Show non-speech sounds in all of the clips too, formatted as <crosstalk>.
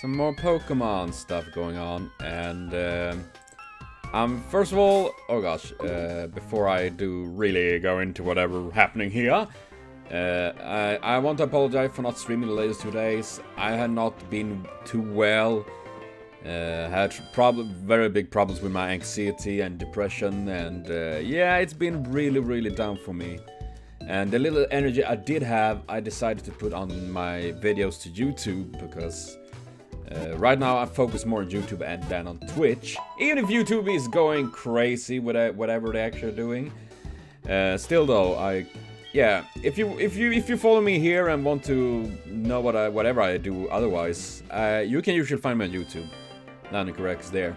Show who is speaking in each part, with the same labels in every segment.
Speaker 1: some more Pokemon stuff going on, and um, um, first of all, oh gosh, uh, before I do really go into whatever happening here, uh, I, I want to apologize for not streaming the latest two days. I had not been too well. Uh, had prob very big problems with my anxiety and depression, and uh, yeah, it's been really, really down for me. And the little energy I did have, I decided to put on my videos to YouTube because uh, right now I focus more on YouTube and than on Twitch. Even if YouTube is going crazy with whatever they're actually doing. Uh, still though, I yeah, if you if you if you follow me here and want to know what I whatever I do otherwise, uh, you can usually find me on YouTube. LanokirX there.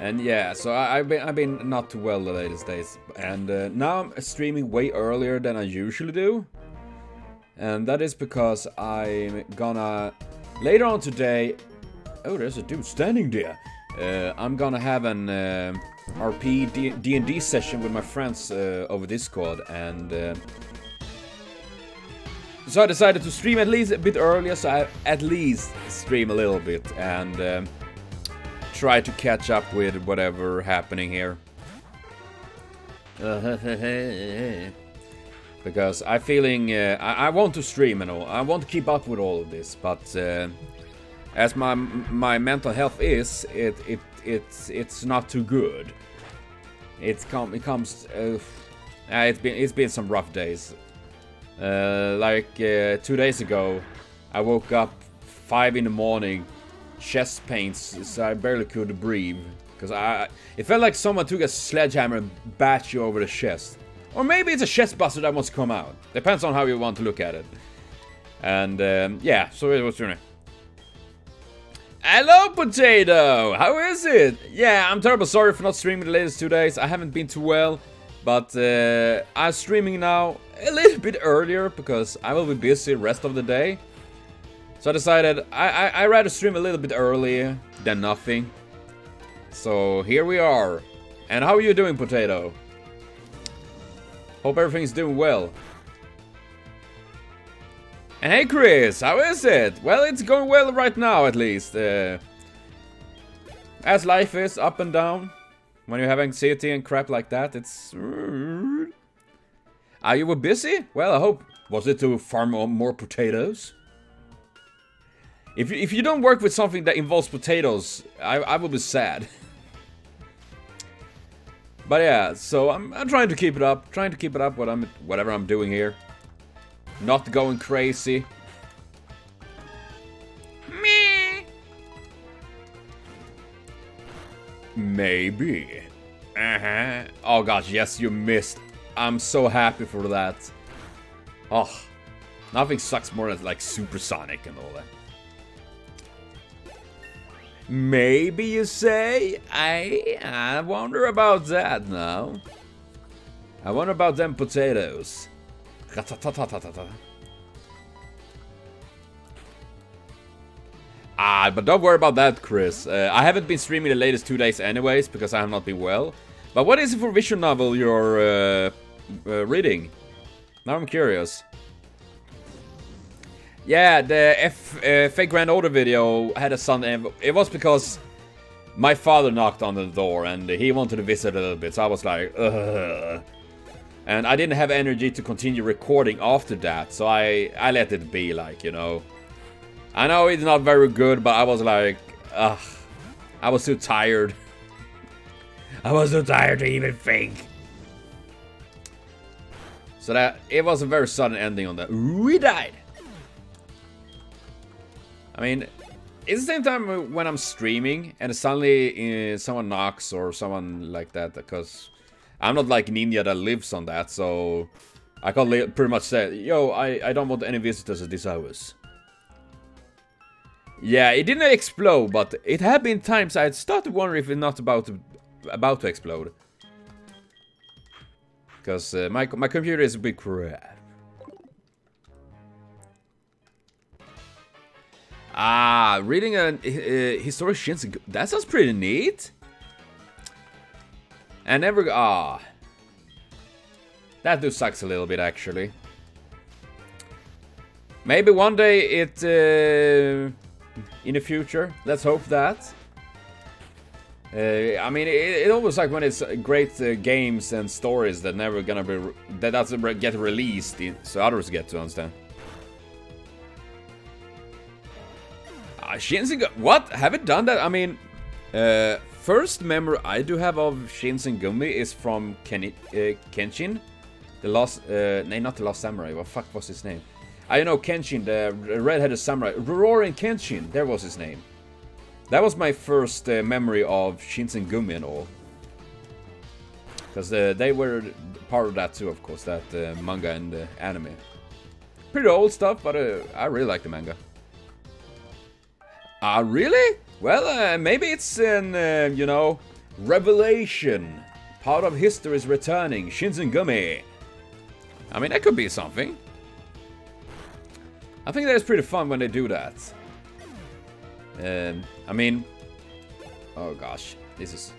Speaker 1: And yeah, so I, have been I've been not too well the latest days, and uh, now I'm streaming way earlier than I usually do, and that is because I'm gonna later on today. Oh, there's a dude standing there. Uh, I'm gonna have an uh, RP D and D session with my friends uh, over Discord, and uh, so I decided to stream at least a bit earlier, so I at least stream a little bit and. Um, try to catch up with whatever happening here. <laughs> because I'm feeling uh, I, I, want to stream and all. I want to keep up with all of this, but uh, as my my mental health is, it it it's it's not too good. It's come it comes. Uh, it's been it's been some rough days. Uh, like uh, two days ago, I woke up five in the morning chest pains, so I barely could breathe. Because I, it felt like someone took a sledgehammer and bashed you over the chest. Or maybe it's a chest buster that wants to come out. Depends on how you want to look at it. And um, yeah, so it was doing. Hello, Potato! How is it? Yeah, I'm terrible sorry for not streaming the latest two days. I haven't been too well. But uh, I'm streaming now a little bit earlier because I will be busy the rest of the day. So I decided I, I, I rather stream a little bit earlier than nothing. So here we are. And how are you doing, Potato? Hope everything's doing well. Hey Chris, how is it? Well, it's going well right now at least. Uh, as life is, up and down. When you have anxiety and crap like that, it's... Are you busy? Well, I hope. Was it to farm more potatoes? If you, if you don't work with something that involves potatoes, I, I will be sad. <laughs> But yeah, so I'm, I'm trying to keep it up, trying to keep it up what I'm, whatever I'm doing here. Not going crazy. Me. Maybe. Uh-huh. Oh gosh, yes, you missed. I'm so happy for that. Oh, nothing sucks more than like supersonic and all that. Maybe you say? I I wonder about that now. I wonder about them potatoes. Ah, but don't worry about that, Chris. Uh, I haven't been streaming the latest two days anyways, because I have not been well. But what is it for visual novel you're uh, uh, reading? Now I'm curious. Yeah, the F, uh, Fate Grand Order video had a son. It was because my father knocked on the door and he wanted to visit a little bit. So I was like, Ugh. and I didn't have energy to continue recording after that. So I I let it be, like you know. I know it's not very good, but I was like, ugh, I was too tired. <laughs> I was too tired to even think. So that it was a very sudden ending on that. We died. I mean, it's the same time when I'm streaming and suddenly uh, someone knocks or someone like that because I'm not like Ninja that lives on that, so I can pretty much say, yo, I, I don't want any visitors at this hours. Yeah, it didn't explode, but it had been times I had started wondering if it's not about to, about to explode. Because uh, my, my computer is a bit crap. Ah, reading a, a historic Shinsen. That sounds pretty neat. And never. Ah. That do sucks a little bit, actually. Maybe one day it uh, in the future. Let's hope that. Uh, I mean, it, it, always like when it's great uh, games and stories that never gonna be that doesn't get released, so others get to understand. Shinsen, what? Haven't done that? I mean, uh, first memory I do have of Shinsengumi is from Ken uh, Kenshin, the last... Uh, no, not the last Samurai. What fuck was his name? I know Kenshin, the red-headed samurai, Rurouni Kenshin. There was his name. That was my first uh, memory of Shinsengumi and all. Because uh, they were part of that too, of course, that uh, manga and anime. Pretty old stuff, but uh, I really like the manga. Ah, really? Well, uh, maybe it's an, uh, you know, revelation. Part of history is returning. Shinsengumi. I mean, that could be something. I think that's pretty fun when they do that. Um, I mean, oh gosh, this is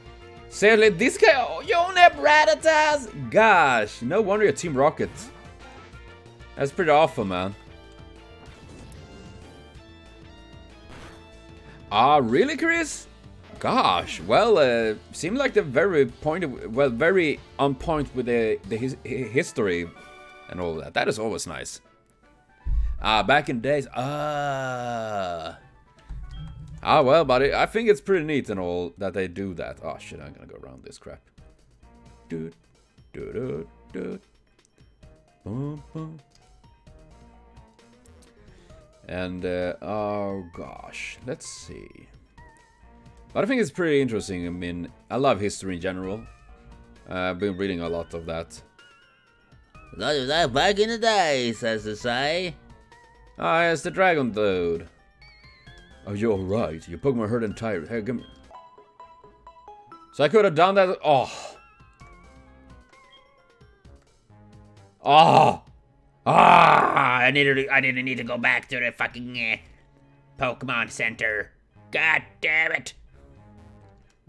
Speaker 1: seriously this guy. Oh, you own Rattatas. Gosh, no wonder you're Team Rocket. That's pretty awful, man. Ah, really, Chris? Gosh, well, uh, seemed like they're very pointed, well, very on point with the the his, history and all that. That is always nice. Ah, back in days. Ah. Ah, well, buddy, I think it's pretty neat and all that they do that. Oh, shit, I'm gonna go around this crap. Do, do, do, do. Boom, boom. And, uh, oh gosh, let's see. But I think it's pretty interesting. I mean, I love history in general. Uh, I've been reading a lot of that.
Speaker 2: Lot of that back in the days, as to say.
Speaker 1: Ah, yes, the dragon dude. Oh, you're right. Your Pokemon hurt and tired. Hey, give me... So I could have done that. Oh. Oh.
Speaker 2: Ah! I needed. To, I didn't need to go back to the fucking uh, Pokemon Center. God damn it!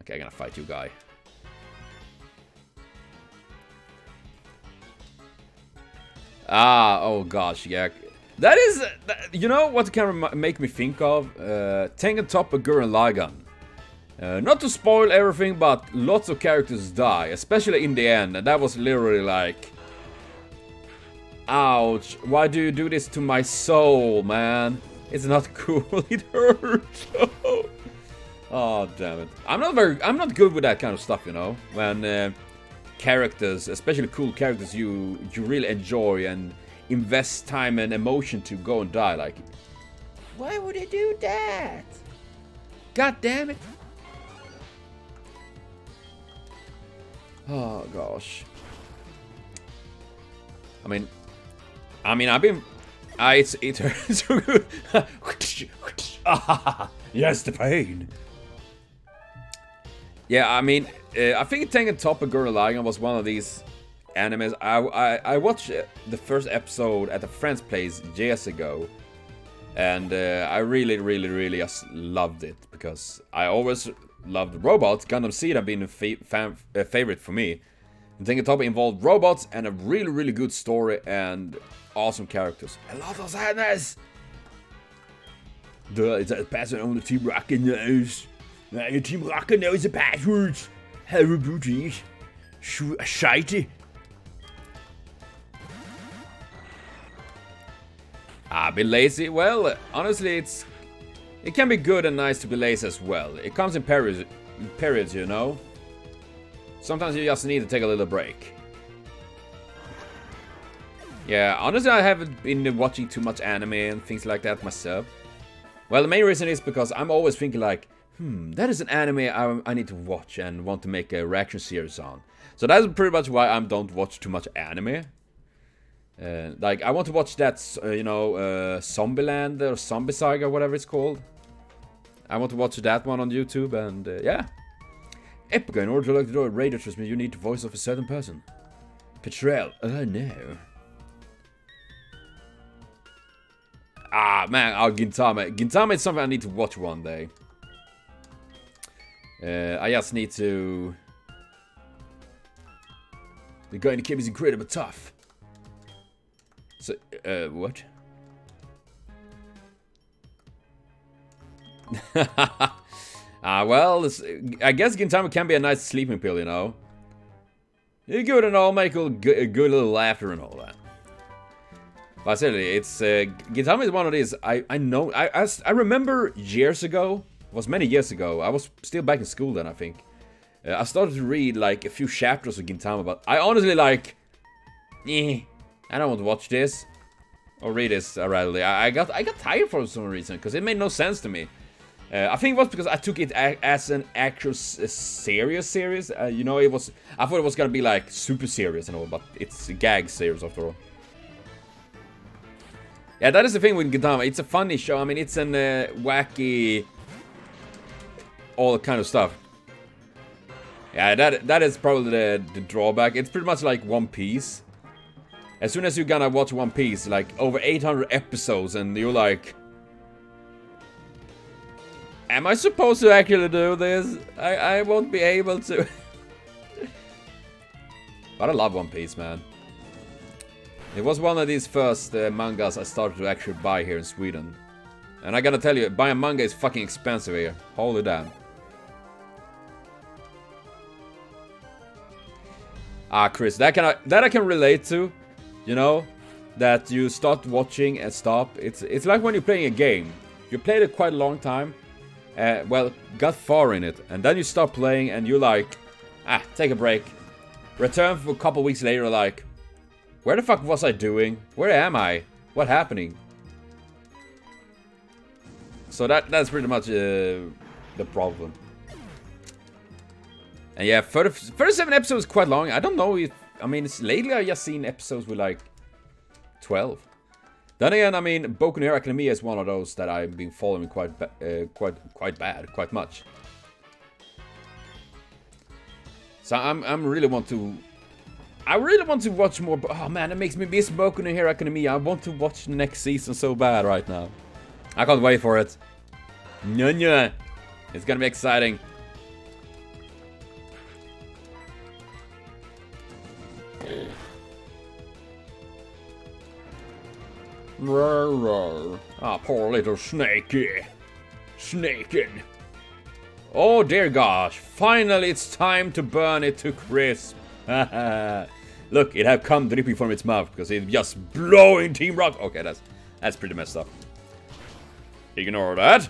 Speaker 1: Okay, I'm gonna fight you, guy. Ah, oh gosh, yeah. That is, you know what can make me think of? Uh, Tengen Toppa Gurren Lagann. Uh, not to spoil everything, but lots of characters die, especially in the end, and that was literally like... Ouch, why do you do this to my soul, man? It's not <laughs> cool, it hurts. <laughs> oh, damn it. I'm not very, I'm not good with that kind of stuff, you know? When uh, characters, especially cool characters you, you really enjoy and invest time and emotion to go and die. Like,
Speaker 2: why would he do that?
Speaker 1: God damn it. Oh gosh. I mean, I mean, I've been. Uh, it's it's so good. <laughs> yes, the pain. Yeah, I mean, uh, I think Tengen Toppa Gurren Lagann was one of these animes. I, I, I watched the first episode at a friend's place years ago. And uh, I really, really, really just loved it. Because I always loved robots. Gundam Seed have been a fa fan, uh, favorite for me. And Tengen Toppa involved robots and a really, really good story and awesome characters. A lot of sadness! Duh, is that a password on the Team Rocket knows? Uh, Team Rocket knows the passwords! Hello, booties. Scheite. Ah, be lazy? Well, honestly, it's it can be good and nice to be lazy as well. It comes in periods, periods, you know. Sometimes you just need to take a little break. Yeah, honestly, I haven't been watching too much anime and things like that myself. Well, the main reason is because I'm always thinking like, hmm, that is an anime I, I need to watch and want to make a reaction series on. So that's pretty much why I don't watch too much anime. Uh, like, I want to watch that, uh, you know, uh, Zombieland or Zombie Saga, whatever it's called. I want to watch that one on YouTube, and uh, yeah. Epica, in order to lock the door radio transmission, you need the voice of a certain person. Petrel, oh no. Ah, man, oh, Gintama. Gintama is something I need to watch one day. Uh, I just need to... The guy in the cave is incredible tough. So, uh, what? <laughs> Ah, well, I guess Gintama can be a nice sleeping pill, you know. You're good and all, make a good, a good little laughter and all that. But seriously, it's uh, Gintama is one of these. I I know. I, I I remember years ago. It was many years ago. I was still back in school then. I think. Uh, I started to read like a few chapters of Gintama, but I honestly like. Eh, I don't want to watch this or read this. Uh, rather, I, I got I got tired for some reason because it made no sense to me. Uh, I think it was because I took it as an actual serious series. Uh, you know, it was. I thought it was gonna be like super serious and all, but it's a gag series after all. Yeah, that is the thing with Gintama. It's a funny show. I mean, it's an uh, wacky, all kind of stuff. Yeah, that that is probably the, the drawback. It's pretty much like One Piece. As soon as you're gonna watch One Piece, like over 800 episodes, and you're like, Am I supposed to actually do this? I, I won't be able to. <laughs> but I love One Piece, man. It was one of these first uh, mangas I started to actually buy here in Sweden. And I gotta tell you, buying a manga is fucking expensive here. Holy damn. Ah, Chris, that can I, that I can relate to. You know, that you start watching and stop. It's it's like when you're playing a game. You played it quite a long time, uh, well, got far in it, and then you stop playing and you're like, ah, take a break. Return for a couple weeks later like, where the fuck was I doing? Where am I? What happening? So that that's pretty much uh, the problem. And yeah, 30, 37 episodes is quite long. I don't know if, I mean, it's lately I've just seen episodes with like 12. Then again, I mean, Boku no Academia is one of those that I've been following quite, uh, quite, quite bad, quite much. So I'm, I'm really want to, I really want to watch more. but Oh man, it makes me miss Boku no Hero Academia. I want to watch the next season so bad right now. I can't wait for it. Nya It's gonna be exciting. Ah, poor little snakey. Snaking. Oh dear gosh, finally it's time to burn it to crisp. <laughs> Look, it have come dripping from its mouth because it's just blowing Team Rock. Okay, that's that's pretty messed up. Ignore that.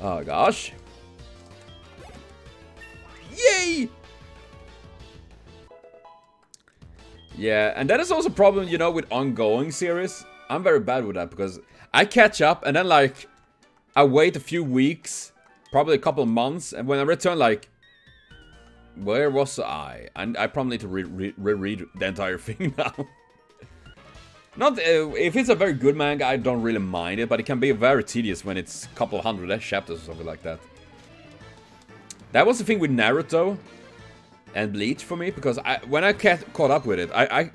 Speaker 1: Oh gosh. Yay! Yeah, and that is also a problem, you know, with ongoing series. I'm very bad with that because I catch up and then like I wait a few weeks, probably a couple months, and when I return, like, where was I? And I probably need to reread re the entire <laughs> thing now. Not uh, if it's a very good manga, I don't really mind it, but it can be very tedious when it's a couple hundred chapters or something like that. That was the thing with Naruto and Bleach for me because I when I get caught up with it, I I,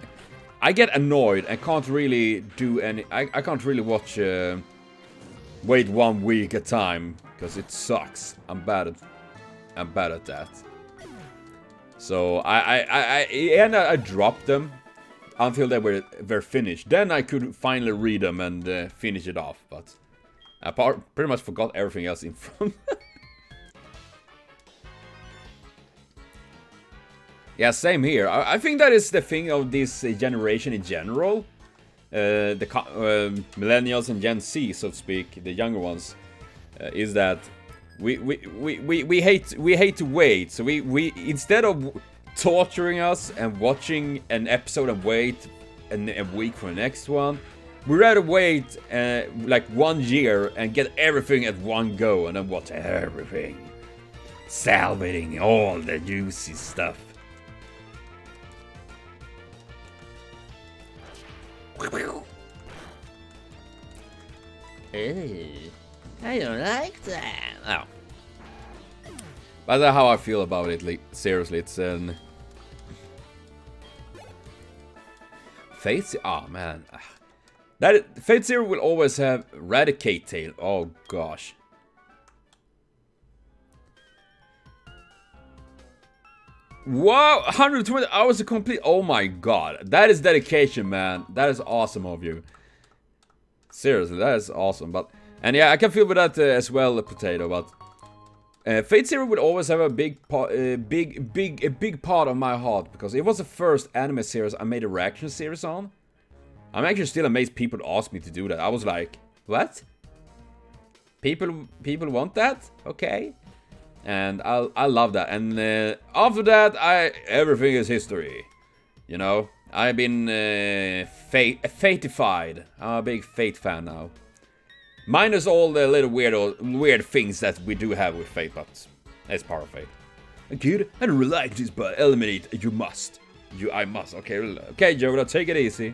Speaker 1: I get annoyed and can't really do any. I, I can't really watch. Uh, wait one week at a time because it sucks. I'm bad at I'm bad at that. So I I I, and I, dropped them until they were were finished. Then I could finally read them and uh, finish it off. But I pretty much forgot everything else in <laughs> front. Yeah, same here. I, I, think that is the thing of this generation in general. Uh, the uh, millennials and Gen Z, so to speak, the younger ones, uh, is that we, we, we, we, we hate we hate to wait. So we, we instead of torturing us and watching an episode and wait a week for the next one, we rather wait uh, like one year and get everything at one go and then watch everything, salvaging all the juicy stuff.
Speaker 2: I don't like that.
Speaker 1: Oh. But that's how I feel about it, seriously, it's an... Fate Oh, man. Ah. That Fate Zero will always have Raticate Tail. Oh, gosh. Wow, 120 hours to complete. Oh my god. That is dedication, man. That is awesome of you. Seriously, that is awesome. But and yeah, I can feel with that uh, as well, Potato. But uh, Fate Zero would always have a big, part, uh, big, big, a big part of my heart because it was the first anime series I made a reaction series on. I'm actually still amazed people asked me to do that. I was like, what? People, people want that? Okay. And I, I love that. And uh, after that, I everything is history. You know, I've been uh, fate, fateified. I'm a big Fate fan now. Minus all the little weird weird things that we do have with Fate, but it's part of Fate. Kid, I don't like this, but eliminate you must. You, I must. Okay, okay, Joe, take it easy.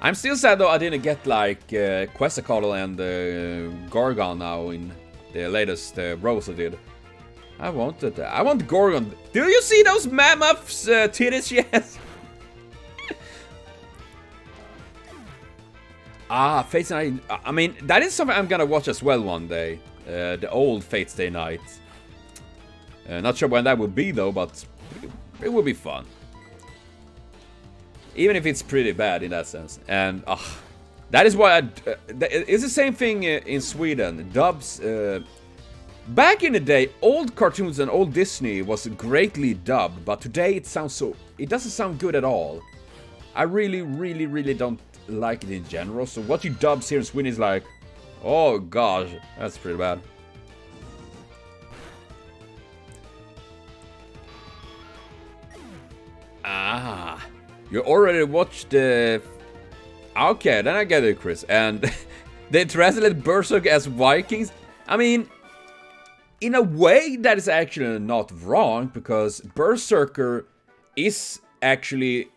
Speaker 1: I'm still sad though I didn't get like uh, and uh, Gorgon now in the latest uh, Rosa did. I wanted that. I want Gorgon. Do you see those mammoths uh, titties <laughs> she has? Ah, Fates Night. I mean, that is something I'm gonna watch as well one day. Uh, the old Fate Stay Night. Uh, not sure when that will be though, but it will be fun. Even if it's pretty bad in that sense. And uh, that is why I, uh, it's the same thing uh, in Sweden. Dubs. Uh, back in the day, old cartoons and old Disney was greatly dubbed, but today it sounds so. It doesn't sound good at all. I really, really, really don't like it in general. So what you dubs here in Sweden is like, oh gosh, that's pretty bad. Ah, you already watched the... Okay, then I get it, Chris. And <laughs> they translate Berserk as Vikings. I mean, in a way that is actually not wrong, because Berserker is actually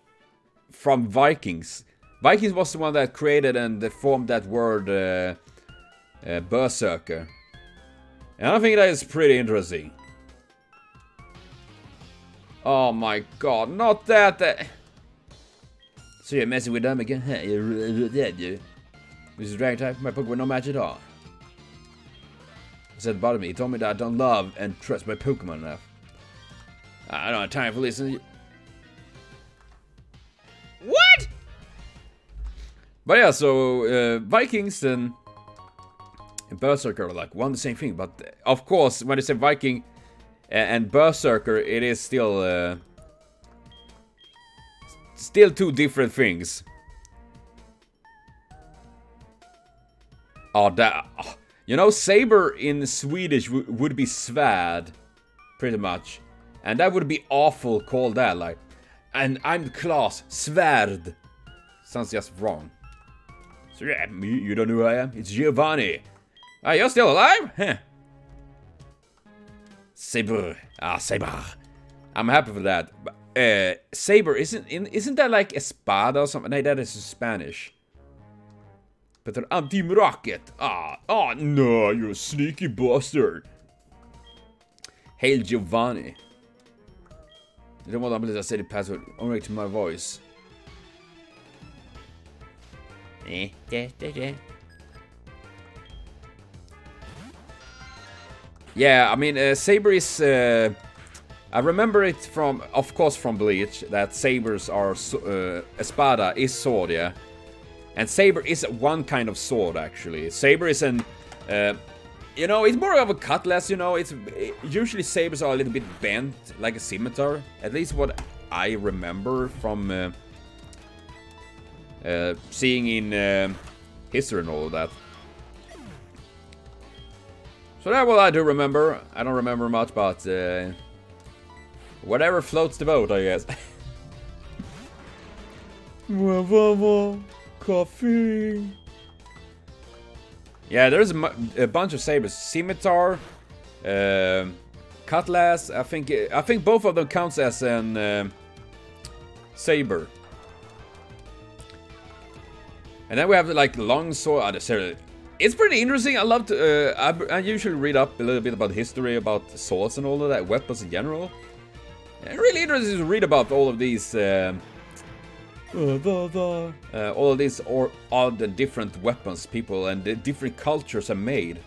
Speaker 1: from Vikings. Vikings was the one that created and formed that word uh, uh, Berserker. And I think that is pretty interesting. Oh my god, not that! that. So you're messing with them again? <laughs> You're dead, you. This is Dragon type, my Pokemon no match at all. He said about me, he told me that I don't love and trust my Pokemon enough. I don't have time for listening. What? But yeah, so uh, Vikings and, and Berserker are like one the same thing. But uh, of course, when they say Viking and, Berserker, it is still uh, still two different things. Oh, that oh, you know, saber in Swedish would be svärd, pretty much, and that would be awful called that like. And I'm class, Svärd. Sounds just wrong. So yeah, you don't know who I am? It's Giovanni. Ah, you're still alive? Saber. Ah, Saber. I'm happy for that. But, uh, Saber, isn't isn't that like espada or something? No, that is Spanish. But I'm Team Rocket. Ah, oh no, you're a sneaky bastard. Hail Giovanni. I don't want to say the password only to my voice. Yeah, I mean, uh, Saber is... Uh, I remember it from, of course, from Bleach, that Sabers are... Uh, Espada is sword, yeah? And Saber is one kind of sword, actually. Saber is an... Uh, you know, it's more of a cutlass, you know, it's... Usually Sabers are a little bit bent, like a scimitar. At least what I remember from... Uh, seeing in uh, history and all of that. So that what I do remember. I don't remember much, but uh, whatever floats the boat, I guess. <laughs> Coffee. Yeah, there's a, a, bunch of sabers. Scimitar, uh, cutlass. I think I think both of them counts as an uh, saber. And then we have like long sword. Uh, it's pretty interesting. I love to. Uh, I, I, usually read up a little bit about history, about swords and all of that, weapons in general. And really interesting to read about all of these. Uh, uh, all of these or all the different weapons people and the different cultures have made.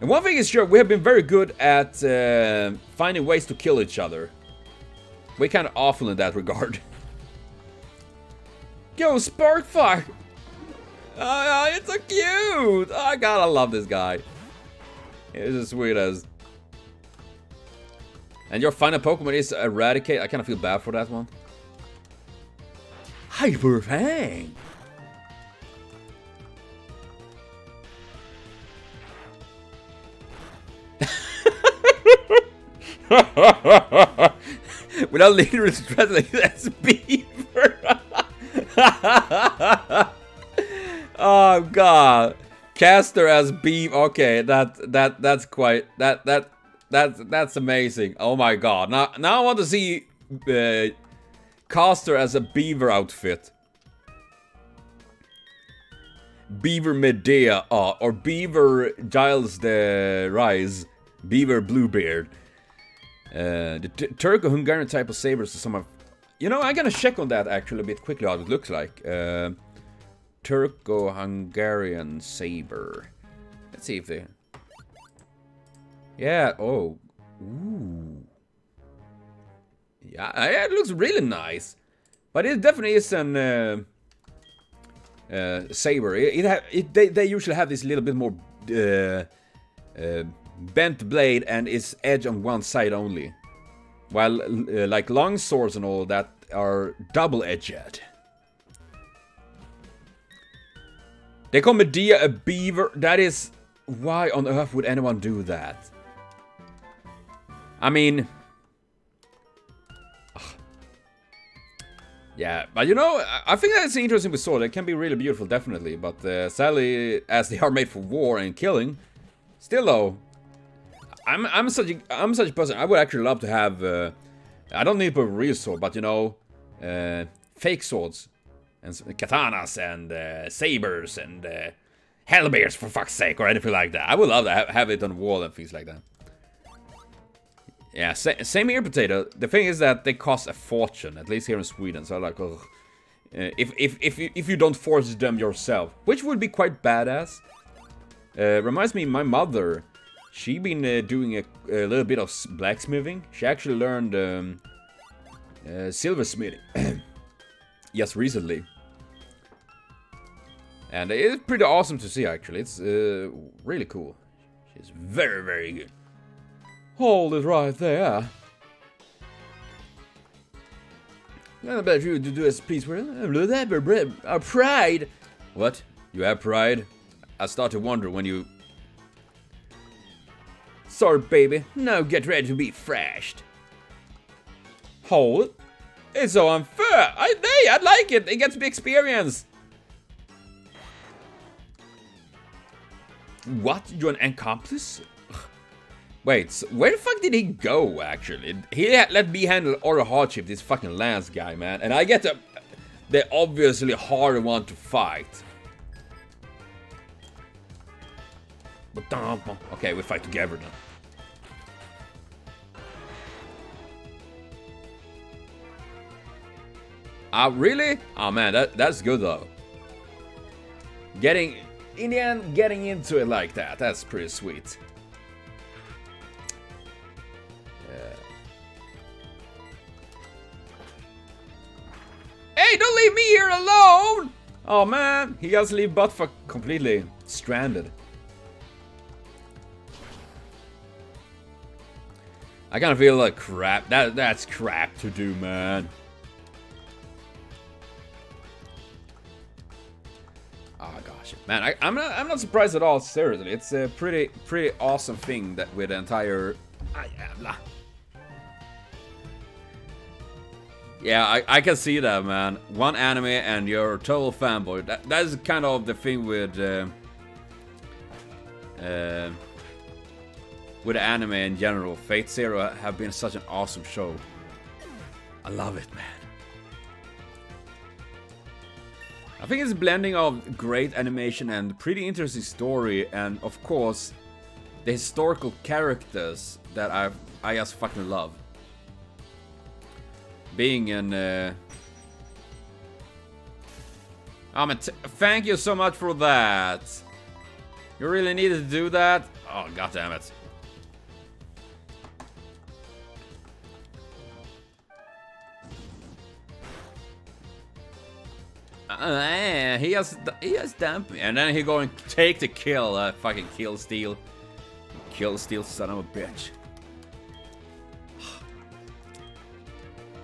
Speaker 1: And one thing is sure, we have been very good at uh, finding ways to kill each other. We're kind of awful in that <laughs> regard. Go Sparkfire! Oh, ah, ah, it's so cute! Oh, God, I love this guy. He's as sweet as. And your final Pokemon is Eradicate. I kind of feel bad for that one. Hyper Fang! <laughs> Without literally translating as beaver. <laughs> oh god. Caster as beaver. Okay, that that that's quite that that that's that's amazing. Oh my god. Now now I want to see uh, Caster as a beaver outfit. Beaver Medea uh, or Beaver Gilles de Rais. Beaver Bluebeard. Uh, the Turco-Hungarian type of sabers is some of... You know, I'm gonna check on that actually a bit quickly how it looks like. Uh, Turco-Hungarian saber. Let's see if they... Yeah, oh. Ooh. Yeah, it looks really nice. But it definitely is an... Uh, uh, saber. It, it, it, they, they usually have this little bit more uh, uh, bent blade and its edge on one side only. While uh, like long swords and all that are double-edged. They call Medea a beaver. That is... Why on earth would anyone do that? I mean... <sighs> Yeah, but you know, I think that's interesting with sword. It can be really beautiful, definitely. But uh, sadly, as they are made for war and killing, still though, I'm I'm such a I'm such a person. I would actually love to have. Uh, I don't need a real sword, but you know, uh, fake swords and katanas and uh, sabers and uh, halberds for fuck's sake or anything like that. I would love to have, have it on wall and things like that. Yeah, sa same here, potato. The thing is that they cost a fortune, at least here in Sweden. So like, ugh. Uh, if if if you, if you don't forge them yourself, which would be quite badass. Uh, reminds me, my mother, she been uh, doing a, a, little bit of blacksmithing. She actually learned um, uh, silversmithing <clears throat> just recently. And it's pretty awesome to see, actually. It's uh, really cool. She's very, very good. Hold it right there. I bet you to do as please for our pride. What? You have pride? I start to wonder when you... Sorry, baby. Now get ready to be thrashed. Hold it. It's so unfair. I, hey, I like it. It gets me experience. What? You're an accomplice? <sighs> Wait, so where the fuck did he go, actually? He let me handle all the hardship, this fucking Lance guy, man. And I get the, the obviously harder one to fight. Um, okay, we fight together now. Ah, uh, really? Oh man, that that's good though. Getting in the end, getting into it like that, that's pretty sweet. Hey, don't leave me here alone! Oh man, he has to leave Buttfuck completely stranded. I kind of feel like crap. That that's crap to do, man. Oh gosh, man, I, am not I'm not surprised at all. Seriously, it's a pretty pretty awesome thing that with the entire. Ah, Yeah, I, I can see that, man. One anime and you're a total fanboy. That, that is kind of the thing with... Uh, uh, with anime in general. Fate Zero have been such an awesome show. I love it, man. I think it's a blending of great animation and pretty interesting story and of course the historical characters that I I just fucking love being an... Uh... Oh, man, thank you so much for that. You really needed to do that? Oh, god damn it. Uh, he has he has me, and then he go and take the kill. Uh, fucking kill steal, kill steal, son of a bitch.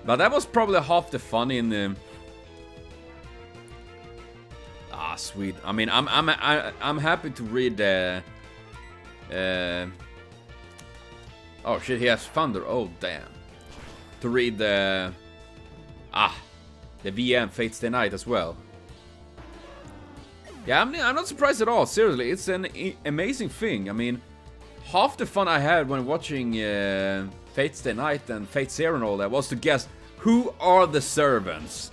Speaker 1: But that was probably half the fun in the. Ah, sweet. I mean, I'm I'm I, I'm happy to read the. Uh, oh shit, he has thunder. Oh damn. To read the. Ah, the VN Fate Stay Night as well. Yeah, I'm, I'm not surprised at all. Seriously, it's an amazing thing. I mean, half the fun I had when watching uh, Fate Stay Night and Fate Zero and all that was to guess who are the servants?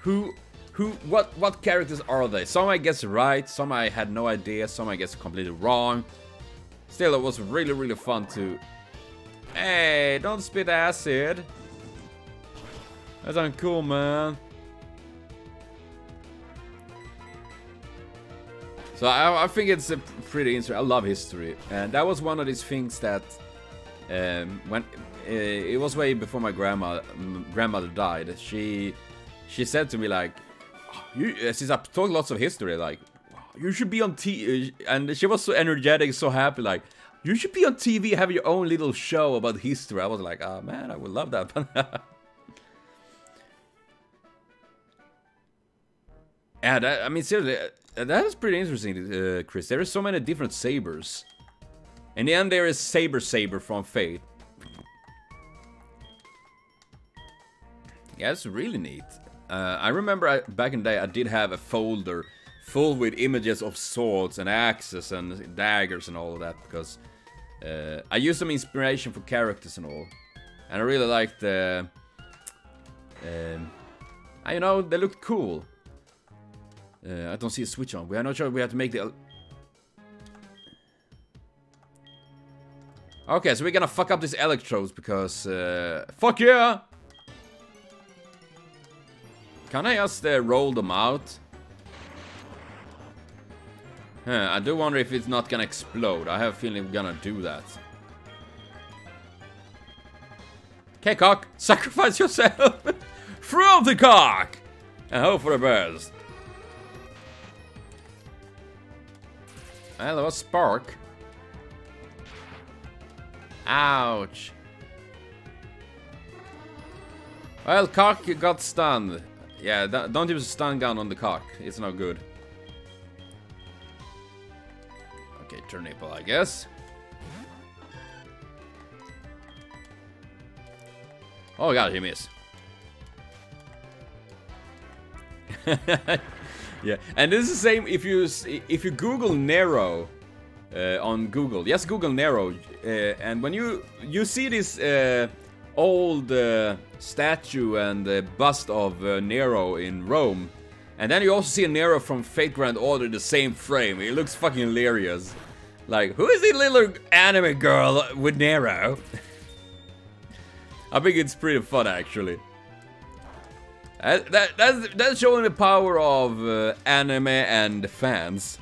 Speaker 1: Who, who, what, what characters are they? Some I guess right, some I had no idea, some I guess completely wrong. Still, it was really, really fun to... Hey, don't spit acid. That's uncool, man. So I, I think it's a pretty interesting. I love history, and that was one of these things that um, when uh, it was way before my grandma grandmother died. She she said to me like, you, uh, since I talk lots of history, like you should be on TV, uh, and she was so energetic, so happy, like you should be on TV, have your own little show about history. I was like, oh man, I would love that. <laughs> yeah, that, I mean seriously, that is pretty interesting, uh, Chris. There are so many different sabers. In the end, there is Saber Saber from Fate. Yeah, it's really neat. Uh, I remember I, back in the day I did have a folder full with images of swords and axes and daggers and all of that because uh, I used some inspiration for characters and all. And I really liked the... Um, you know, they looked cool. Uh, I don't see a switch on. We are not sure we have to make the... Okay, so we're gonna fuck up these electrodes because... Uh, fuck yeah! Can I just uh, roll them out? Huh, I do wonder if it's not gonna explode. I have a feeling we're gonna do that. Okay, cock, <laughs> sacrifice yourself! <laughs> Throw the cock! And hope for the best. Hello, spark. Ouch. Well, cock got stunned. Yeah, don't use a stun gun on the cock. It's not good. Okay, turnip, I guess. Oh god, he missed. Yeah, and this is the same if you if you Google Nero uh, on Google. Yes, Google Nero, uh, and when you you see this uh, old uh, statue and bust of uh, Nero in Rome. And then you also see a Nero from Fate Grand Order the same frame. It looks fucking hilarious. Like, who is the little anime girl with Nero? <laughs> I think it's pretty fun, actually. That, that's, that's showing the power of uh, anime and fans.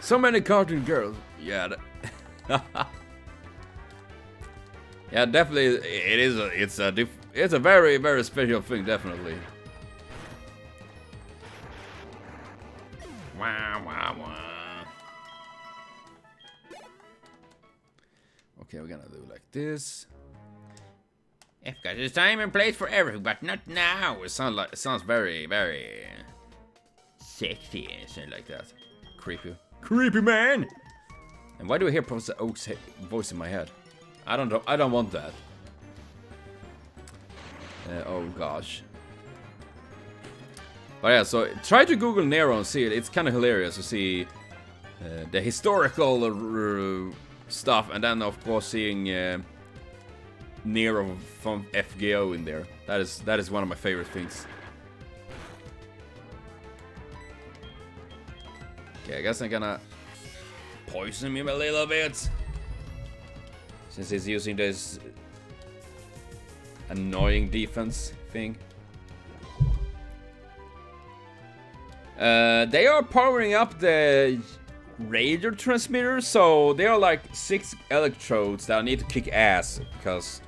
Speaker 1: So many cartoon girls. Yeah. <laughs> Yeah, definitely, it is. A, it's a. It's a very, very special thing. Definitely. Wah, wah, wah. Okay, we're gonna do like this.
Speaker 2: I've got a time and place for everything, but not now.
Speaker 1: It sounds like it sounds very, very sexy and something like that. Creepy, creepy man. And why do I hear Professor Oak's voice in my head? I don't know. I don't want that. Uh, oh gosh. But yeah, so try to Google Nero and see it. It's kind of hilarious to see uh, the historical uh, stuff, and then of course seeing Nero from FGO in there. That is that is one of my favorite things. Okay, I guess I'm gonna poison him a little bit. Since he's using this annoying defense thing. Uh, they are powering up the radar transmitter, so there are like six electrodes that I need to kick ass because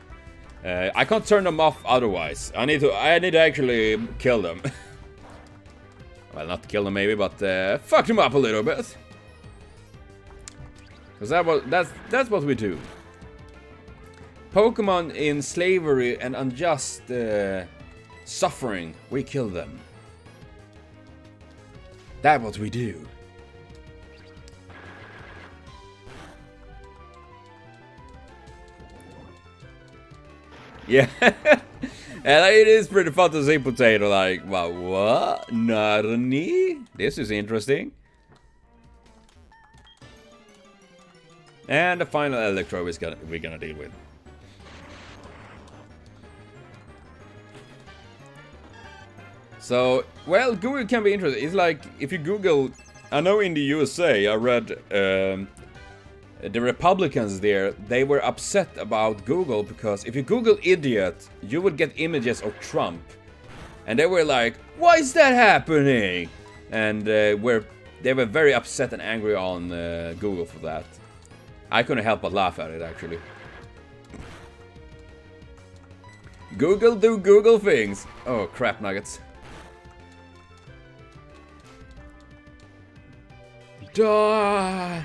Speaker 1: uh, I can't turn them off otherwise. I need to I need to actually kill them. <laughs> Well, not kill them maybe, but uh, fuck them up a little bit. Because that was, that's, that's what we do. Pokemon in slavery and unjust uh, suffering, we kill them. That's what we do. Yeah. <laughs> and it is pretty fun to see Potato like, wow, what? Narni? This is interesting. And the final Electro is gonna, we're gonna deal with. So, well, Google can be interesting. It's like, if you Google... I know in the USA, I read um, the Republicans there, they were upset about Google because if you Google idiot, you would get images of Trump. And they were like, why is that happening? And uh, were, they were very upset and angry on uh, Google for that. I couldn't help but laugh at it, actually. Google do Google things. Oh, crap nuggets. Die!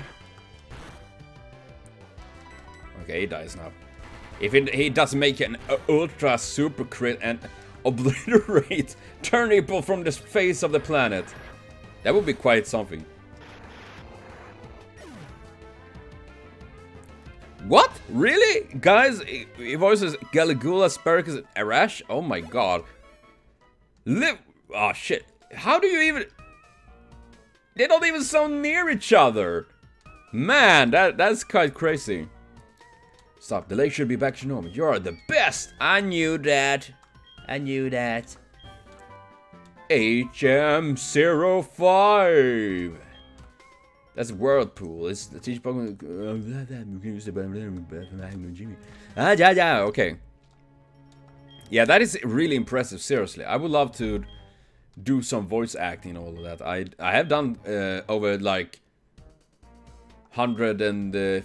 Speaker 1: Okay, he dies now. If it, he does make an ultra super crit and <laughs> obliterate <laughs> Turnipple from the face of the planet, that would be quite something. What? Really? Guys, he voices Caligula, Spartacus, and Arash? Oh my god. Live. Oh ah, shit. How do you even. They don't even sound near each other. Man, that that's quite crazy. Stop. The lake should be back to normal. You're the best. I knew that. I knew that. HM05. That's Whirlpool. It's the teach Pokemon. Ah, yeah, yeah. Okay. Yeah, that is really impressive. Seriously, I would love to do some voice acting and all of that. I I have done uh, over like hundred and uh,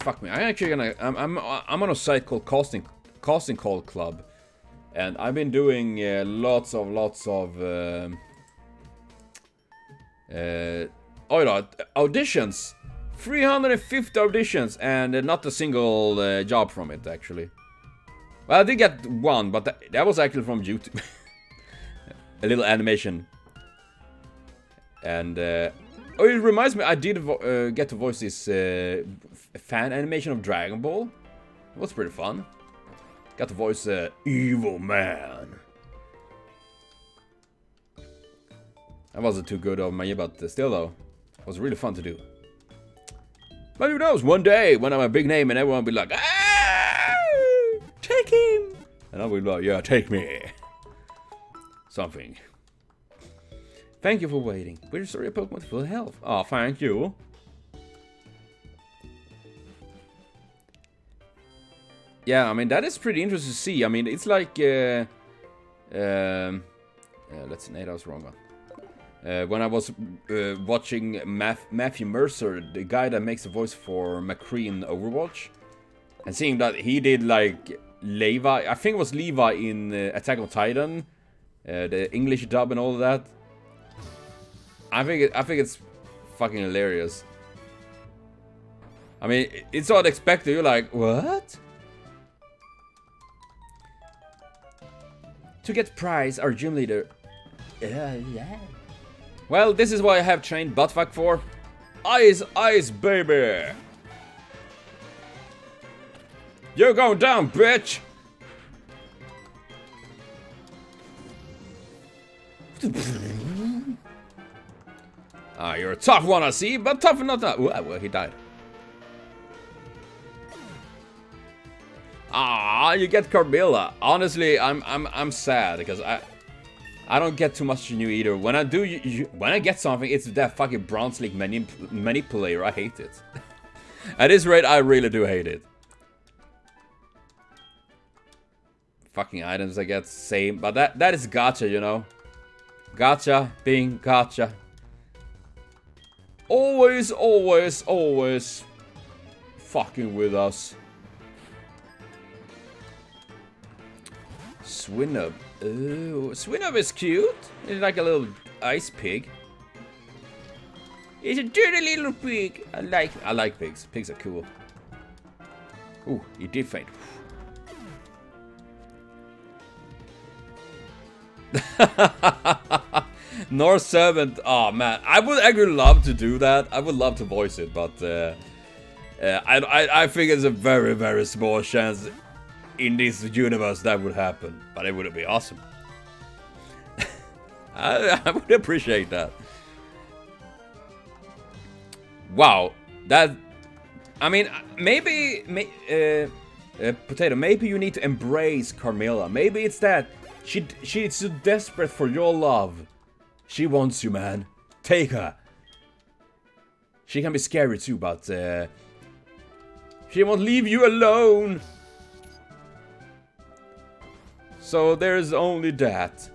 Speaker 1: fuck me. I'm actually gonna. I'm I'm I'm on a site called Casting Casting Call Club, and I've been doing uh, lots of lots of. Um, uh, oh no, auditions. 350 auditions and uh, not a single uh, job from it actually. Well, I did get one, but that, that was actually from YouTube. <laughs> a little animation. And uh, oh, it reminds me, I did uh, get to voice this uh, fan animation of Dragon Ball. It was pretty fun. Got to voice uh, Evil Man. That wasn't too good of me, but still though, it was really fun to do. But who knows, one day when I'm a big name and everyone will be like, ah, take him. And I'll be like, yeah, take me. Something. Thank you for waiting. We're sorry Pokemon full health. Oh, thank you. Yeah, I mean, that is pretty interesting to see. I mean, it's like... Uh, um, yeah, let's... No, that was wrong one. Uh, when I was uh, watching Matthew Mercer, the guy that makes the voice for McCree in Overwatch, and seeing that he did like Levi, I think it was Levi in uh, Attack on Titan, uh, the English dub and all of that. I think it, I think it's fucking hilarious. I mean, it's unexpected. You're like, what? To get Pryce, our gym leader. Uh, yeah. Well, this is what I have trained Buttfuck for. Ice, ice, baby! You're going down, bitch! <laughs> ah, you're a tough one, I see, but tough enough. Ooh, well, he died. Ah, you get Carmilla. Honestly, I'm I'm I'm sad because I I don't get too much new either. When I do, you, you, when I get something, it's that fucking Bronze League manip manipulator. I hate it. <laughs> At this rate, I really do hate it. Fucking items I get same, but that that is gacha, you know. Gacha being gacha. Always, always, always fucking with us. Swinub. Oh, Swinub is cute. It's like a little ice pig.
Speaker 2: It's a dirty little pig.
Speaker 1: I like I like pigs. Pigs are cool. Ooh, he did faint. <laughs> Norse servant. Oh man, I would actually love to do that. I would love to voice it, but uh, uh, I, I I think it's a very very small chance in this universe that would happen. But it would be awesome. <laughs> I, I would appreciate that. Wow, that. I mean, maybe, may, uh, uh, potato. Maybe you need to embrace Carmilla. Maybe it's that she she's so desperate for your love. She wants you, man. Take her. She can be scary too, but uh, she won't leave you alone. So there's only that.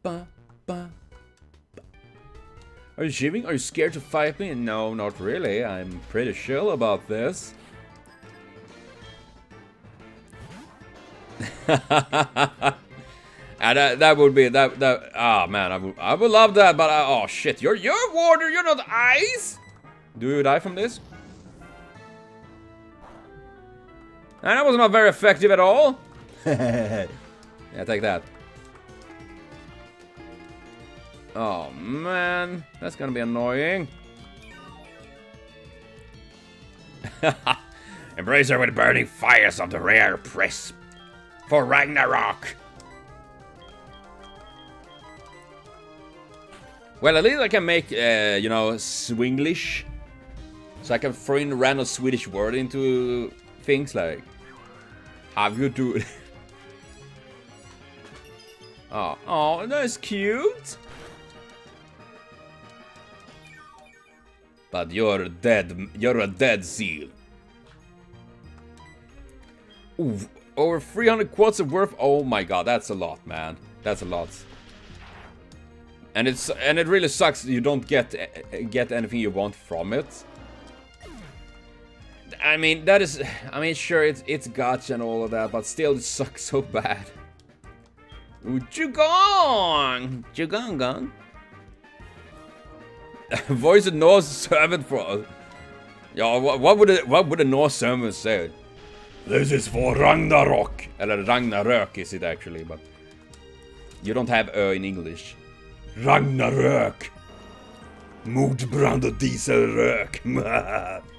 Speaker 1: Ba, ba, are you shivering? Are you scared to fight me? No, not really. I'm pretty chill about this. and <laughs> that, that would be that that ah oh, man I would I would love that but uh, oh shit you're you're water you're not ice do you die from this and that was not very effective at all <laughs> yeah take that Oh man, that's gonna be annoying. <laughs>
Speaker 2: Embrace her with burning fires of the rare press for Ragnarok.
Speaker 1: Well, at least I can make, uh, you know, Swinglish. So I can throw in random Swedish word into things like, have you do it? <laughs> oh, oh, that's cute. But you're dead. You're a dead seal. Ooh, over 300 quotes of worth. Oh my god, that's a lot, man. That's a lot. And it's and it really sucks you don't get eh, eh, get anything you want from it. I mean, that is I mean, sure it's it's gacha and all of that, but still it sucks <laughs> so bad. Ooh, Dewgong! Dewgong gong. <laughs> Voice of Norse servant for. Yeah, what, what would? What would a Norse servant say? This is for Ragnarok. Eller Ragnarök is it actually, but you don't have ö in English. Ragnarök. Mordbrand och dieselrök. <laughs>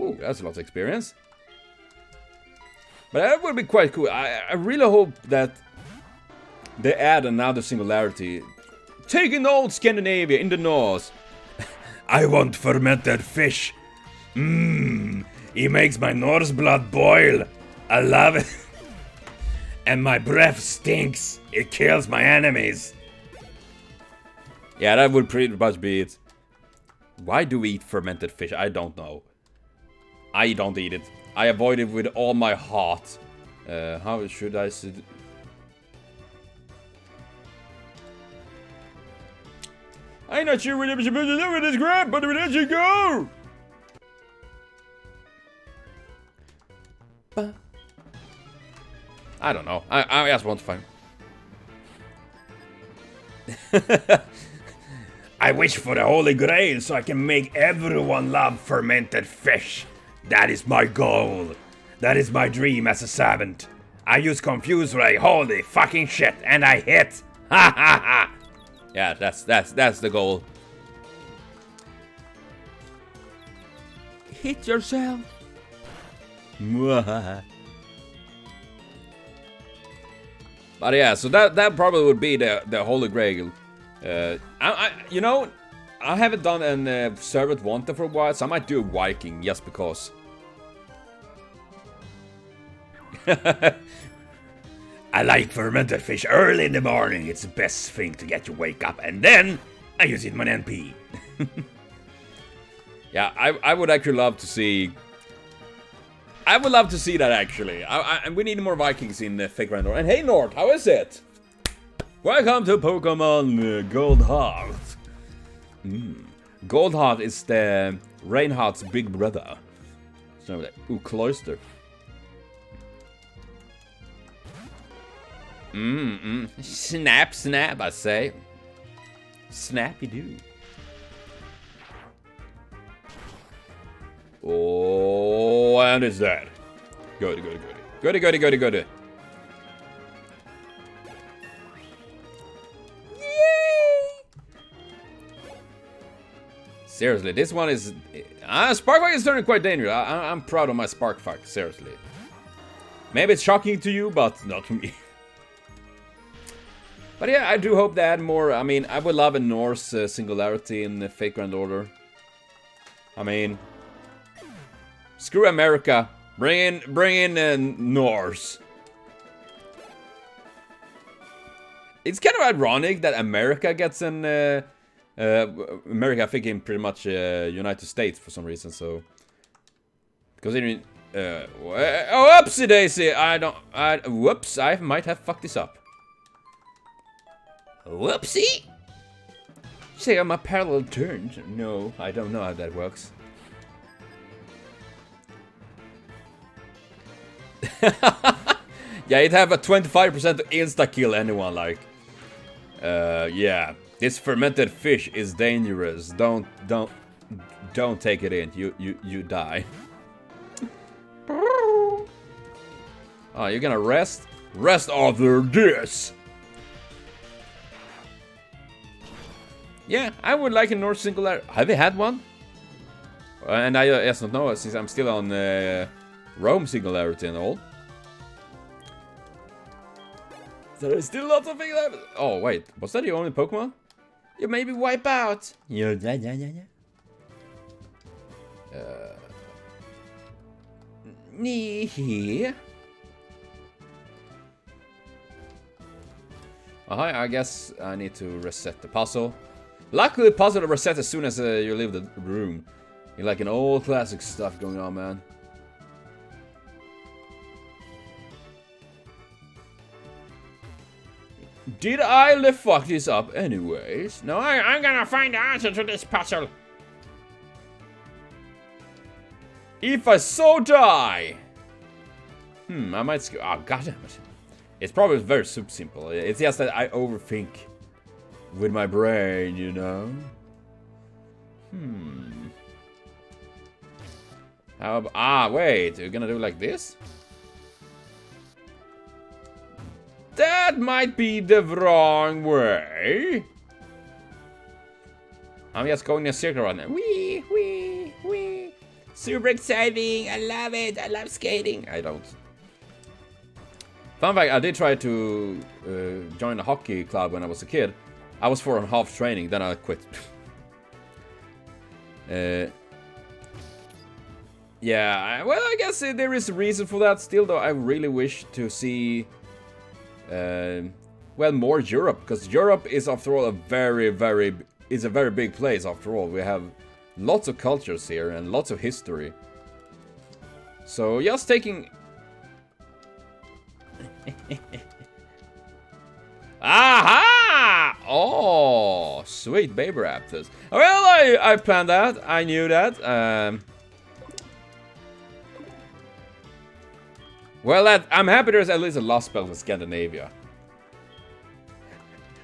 Speaker 1: Ooh, that's a lot of experience. But that would be quite cool. I, I really hope that they add another singularity Taking old Scandinavia in the north. <laughs> I want fermented fish. Mmm, it makes my Norse blood boil. I love it. <laughs> and my breath stinks. It kills my enemies. Yeah, that would pretty much be it. Why do we eat fermented fish? I don't know. I don't eat it. I avoid it with all my heart. Uh, how should I I'm not sure what I'm supposed to do with this crap, but does it go? I don't know. I, I just want to find. <laughs>
Speaker 2: I wish for the Holy Grail so I can make everyone love fermented fish. That is my goal. That is my dream as a servant. I use Confuse Ray, holy fucking shit, and I hit. <laughs> Ha ha ha!
Speaker 1: Yeah, that's that's that's the goal. Hit yourself. <laughs> but yeah, so that that probably would be the the holy grail. Uh, I, I you know, I haven't done an uh, servant wanted for a while, so I might do a Viking just because. <laughs>
Speaker 2: I like fermented fish early in the morning. It's the best thing to get you wake up. And then I use it in my NP.
Speaker 1: yeah, I, I would actually love to see... I would love to see that actually. I, I, we need more Vikings in the Fate Grand Order. And hey Nord, how is it? Welcome to Pokemon uh, Gold Heart. Mm. Gold Heart is the Reinhardt's big brother. So, ooh, Cloyster. Mm mm. Snap, snap, I say. Snappy doo. Oh, and it's dead. Good, good, good. Goody, goody, goody, goody. Seriously, this one is... Uh, Sparkfuck is turning quite dangerous. I, am proud of my Sparkfuck, seriously. Maybe it's shocking to you, but not to me. <laughs> but yeah, I do hope they add more... I mean, I would love a Norse uh, singularity in the Fate Grand Order. I mean... Screw America. Bring in, bring in uh, Norse. It's kind of ironic that America gets an... Uh, uh, America, I think, in pretty much uh, United States for some reason. So, considering, uh, oh, whoopsie daisy! I don't, I, whoops! I might have fucked this up. Whoopsie! Say I'm a parallel turns. No, I don't know how that works. <laughs> yeah, it have a 25% insta kill anyone like. Uh, yeah. This fermented fish is dangerous. Don't, don't, don't take it in. You, you, you die. <laughs> Oh, you're gonna rest? Rest after this! Yeah, I would like a North Singularity. Have you had one? Uh, and I uh, yes not know since I'm still on uh, Rome Singularity and all. There's still lots of things. Oh wait, was that the only Pokemon? You maybe wipe out. Yeah, yeah, yeah, yeah, yeah. Uh, nee. Uh, I guess I need to reset the puzzle. Luckily, the puzzle reset as soon as uh, you leave the room. You're like an old classic stuff going on, man. Did I lift fuck this up anyways? No, I, I'm gonna find the answer to this puzzle. If I so die. Hmm, I might... Oh, ah, goddammit. It's probably very super simple. It's just that I overthink with my brain, you know? Hmm. How about... Ah, wait. You're gonna do like this? That might be the wrong way. I'm just going in a circle around there. Wee, wee, wee. Super exciting. I love it. I love skating. I don't. Fun fact, I did try to uh, join a hockey club when I was a kid. I was for a half training, then I quit. <laughs> uh, yeah, well, I guess there is a reason for that. Still, though, I really wish to see uh, well, more Europe, because Europe is, after all, a very, very, is a very big place, after all. We have lots of cultures here and lots of history. So, just taking... <laughs> Aha! Oh, sweet baby raptors. Well, I, I planned that. I knew that. Um, Well, I'm happy there's at least a lost belt in Scandinavia.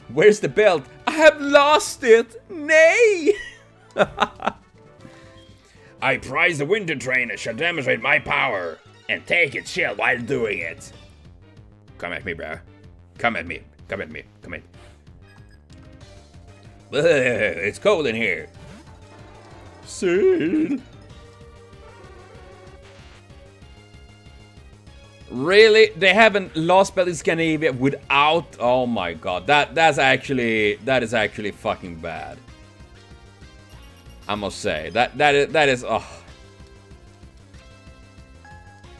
Speaker 1: Where's the belt? I have lost it! Nay! <laughs>
Speaker 2: I Pryce the winter train and shall demonstrate my power and take its shell while doing it. Come at me, bro. Come at me. Come at me. Come me. <laughs> It's cold in here.
Speaker 1: See? Really? They haven't lost in Scandinavia without... Oh my god. That That's actually... That is actually fucking bad. I must say. That That is... That is oh.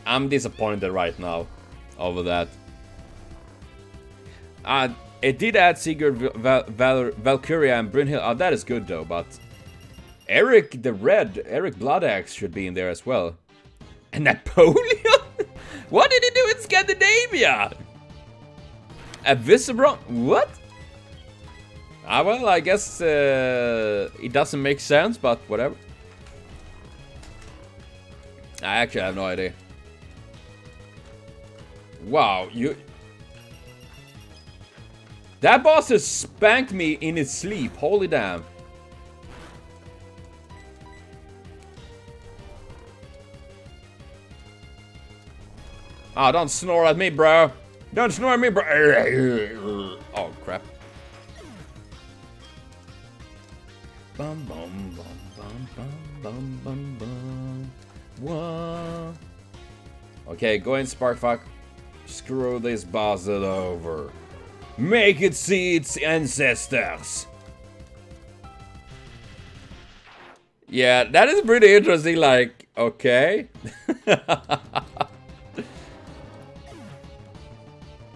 Speaker 1: I'm disappointed right now over that. Uh, it did add Sigurd, Val Val Valkyria, and Brynhild. Oh, that is good though, but... Eric the Red, Eric Bloodaxe should be in there as well. And <laughs> Napoleon? What did he do in Scandinavia? A Visceron? What? Ah, well, I guess uh, it doesn't make sense, but whatever. I actually have no idea. Wow, you... That boss has spanked me in his sleep. Holy damn. Oh, don't snore at me, bro. Don't snore at me, bro. <laughs> Oh, crap. Bum, bum, bum, bum, bum, bum, bum, bum. Okay, go in, Sparkfuck. Screw this bastard over. Make it see its ancestors. Yeah, that is pretty interesting, like, okay. <laughs>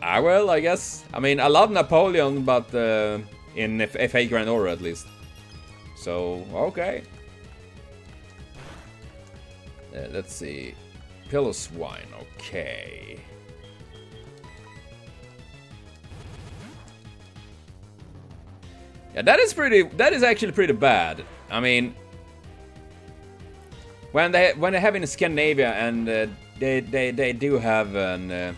Speaker 1: I will, I guess. I mean, I love Napoleon, but uh, in FA Grand at least. So, okay. Uh, let's see. Piloswine, okay. Yeah, that is pretty. That is actually pretty bad. I mean, when they when they have in Scandinavia and uh, they they they do have an uh,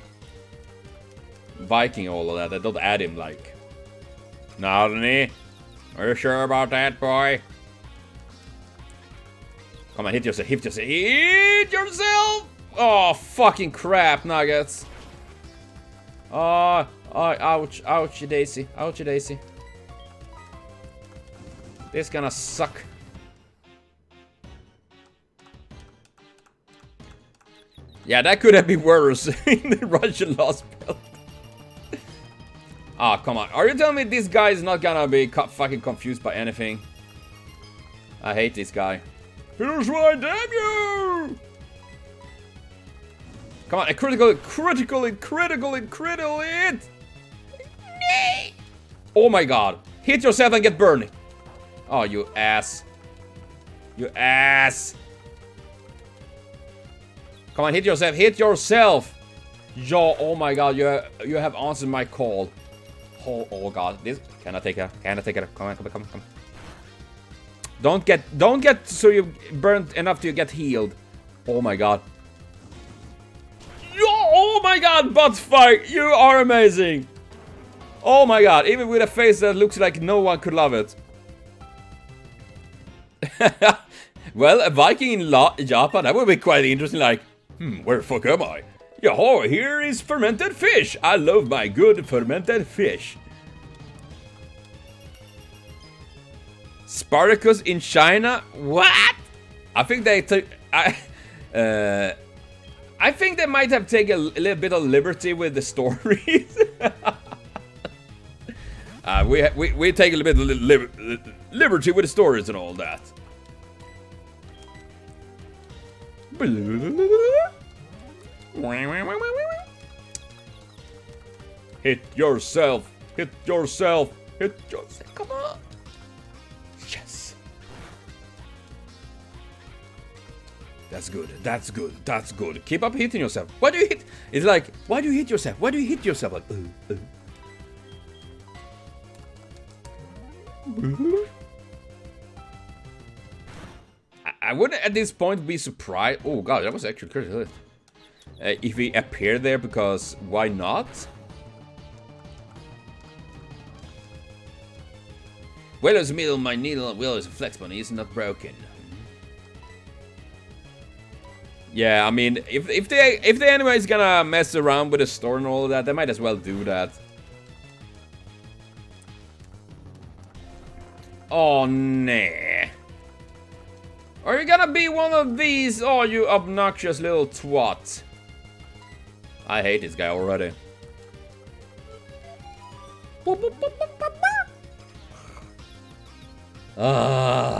Speaker 1: Viking all of that, they don't add him like. Narni, are you sure about that, boy? Come on, hit yourself, hit yourself, hit yourself! Oh, fucking crap, Nuggets. Oh, oh, ouch, ouchie daisy, ouchie daisy. This gonna suck. Yeah, that could have been worse <laughs> in the Russian lost belt. Ah, oh, come on. Are you telling me this guy is not gonna be co fucking confused by anything? I hate this guy. Here's why, damn you! Come on, a critical, critical, critical, critical it! Oh my god. Hit yourself and get burned. Oh, you ass. You ass. Come on, hit yourself. Hit yourself. Yo, oh my god, you, you have answered my call. Oh, oh god, this can I take it? Can I take it? Come on, come on, come on, come on. Don't get, don't get so you burnt enough to get healed. Oh my god. Oh my god, butt fight, you are amazing. Oh my god, even with a face that looks like no one could love it. <laughs> well, a Viking in La Japan, that would be quite interesting, like, hmm, where the fuck am I? Yo, here is fermented fish. I love my good fermented fish. Spartacus in China? What? I think they took... I, uh, I think they might have taken a, little bit of liberty with the stories. <laughs> uh, we, we, we take a little bit of li liberty with the stories and all that. Hit yourself. Hit yourself. Hit yourself. Come on. Yes. That's good. That's good. That's good. Keep up hitting yourself. Why do you hit? It's like, why do you hit yourself? Why do you hit yourself? Like, uh, uh. I wouldn't at this point be surprised. Oh god, that was actually hit uh, if we appear there because why not? Willow's middle, my needle Willow's flex bunny is not broken. Yeah, I mean, if if they if the anime is gonna mess around with the store and all of that, they might as well do that. Oh nah. Are you gonna be one of these? Oh, you obnoxious little twat. I hate this guy already. Ah.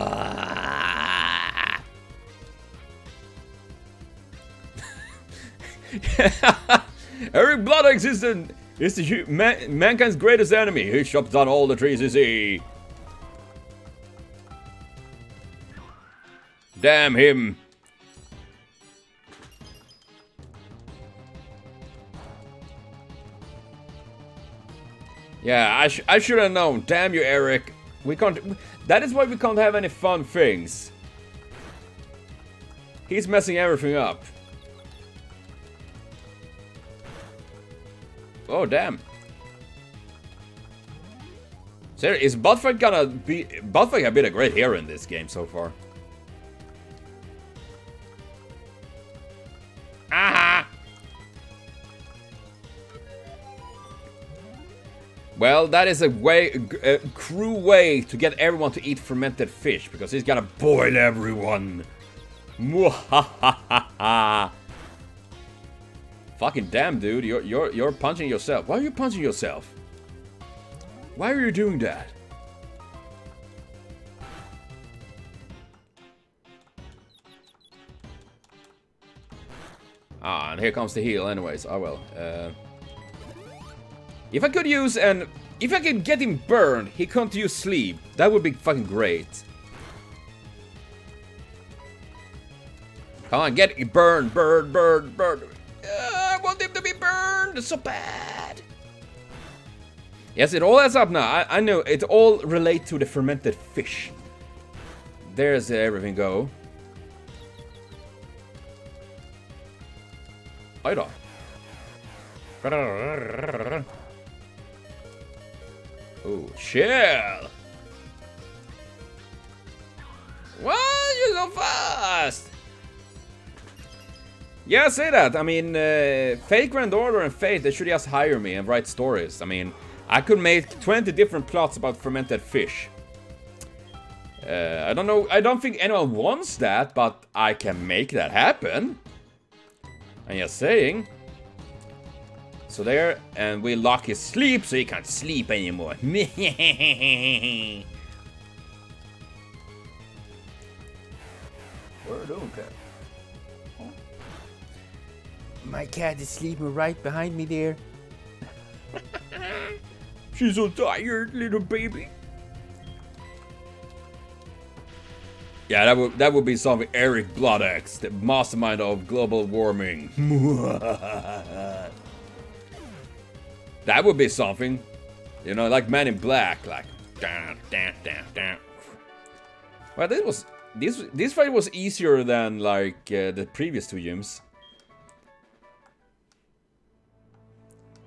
Speaker 1: <laughs> Eric Blood existent is the man mankind's greatest enemy. He chops down all the trees you see. Damn him. Yeah, I, sh I should have known. Damn you, Eric. We can't... That is why we can't have any fun things. He's messing everything up. Oh, damn. So is Buttfuck gonna be... Buttfuck have been a great hero in this game so far. Aha! Well, that is a way, a cruel way to get everyone to eat fermented fish, because he's gonna boil everyone. <laughs> Fucking damn, dude, you're you're you're punching yourself. Why are you punching yourself? Why are you doing that? Ah, and here comes the heal anyways. Oh well. Uh, if I could use an... If I could get him burned, he can't use sleep. That would be fucking great. Come on, get it burned, burned, burned, burned. Uh, I want him to be burned. So bad. Yes, it all adds up now. I, I know. It all relates to the fermented fish. There's everything go. Oj. Oh, chill! Why you so fast? Yeah, say that. I mean, uh, Fate Grand Order and Fate, they should just hire me and write stories. I mean, I could make 20 different plots about fermented fish. Uh, I don't know, I don't think anyone wants that, but I can make that happen. I'm just saying. So there, and we lock his sleep so he can't sleep anymore. Where do cat?
Speaker 3: My cat is sleeping right behind me there. <laughs>
Speaker 1: She's so tired, little baby. Yeah, that would that would be something Eric Bloodaxe, the mastermind of global warming. <laughs> That would be something. You know, like Man in Black, like down, down, down, down. Well, this was this this fight was easier than like uh, the previous two gyms.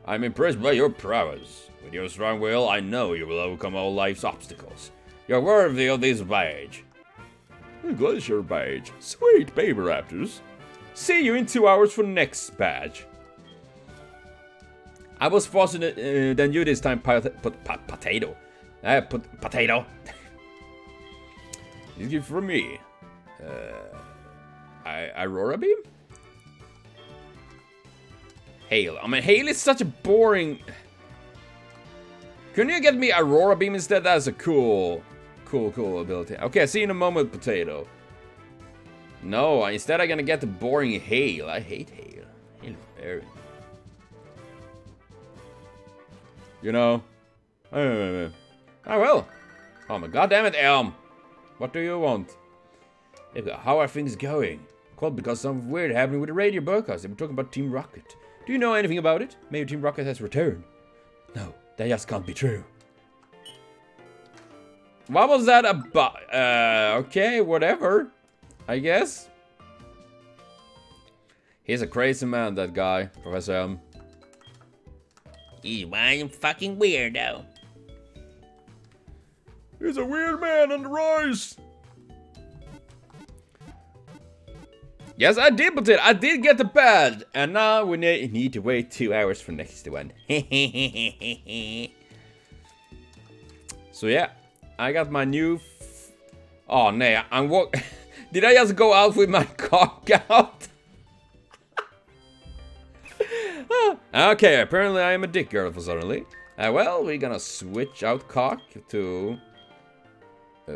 Speaker 1: I'm impressed by your prowess. With your strong will, I know you will overcome all life's obstacles. You're worthy of this badge. Glacier badge. Sweet baby raptors. See you in two hours for next badge. I was faster uh, than you this time, pot pot pot potato. Uh, put potato. This gift for me. Uh, I, Aurora Beam? Hail. I mean, Hail is such a boring... Couldn't you get me Aurora Beam instead? That's a cool, cool, cool ability. Okay, see you in a moment, Potato. No, instead I'm gonna get the boring Hail. I hate Hail. Hail is very... You know? Uh, oh well. Oh my god damn it, Elm. What do you want? How are things going? Well, because something weird happening with the radio broadcast. They were talking about Team Rocket. Do you know anything about it? Maybe Team Rocket has returned. No, that just can't be true. What was that about? Uh, okay, whatever. I guess. He's a crazy man, that guy, Professor Elm.
Speaker 3: He's one fucking weirdo.
Speaker 1: He's a weird man on the rise. Yes, I did, put it I did get the badge, and now we need to wait two hours for next one. <laughs> so yeah, I got my new. oh no, I'm walk. <laughs> did I just go out with my <laughs> cock out? <laughs> okay, apparently I am a dick girl for suddenly. Uh, well, we're gonna switch out cock to... Uh,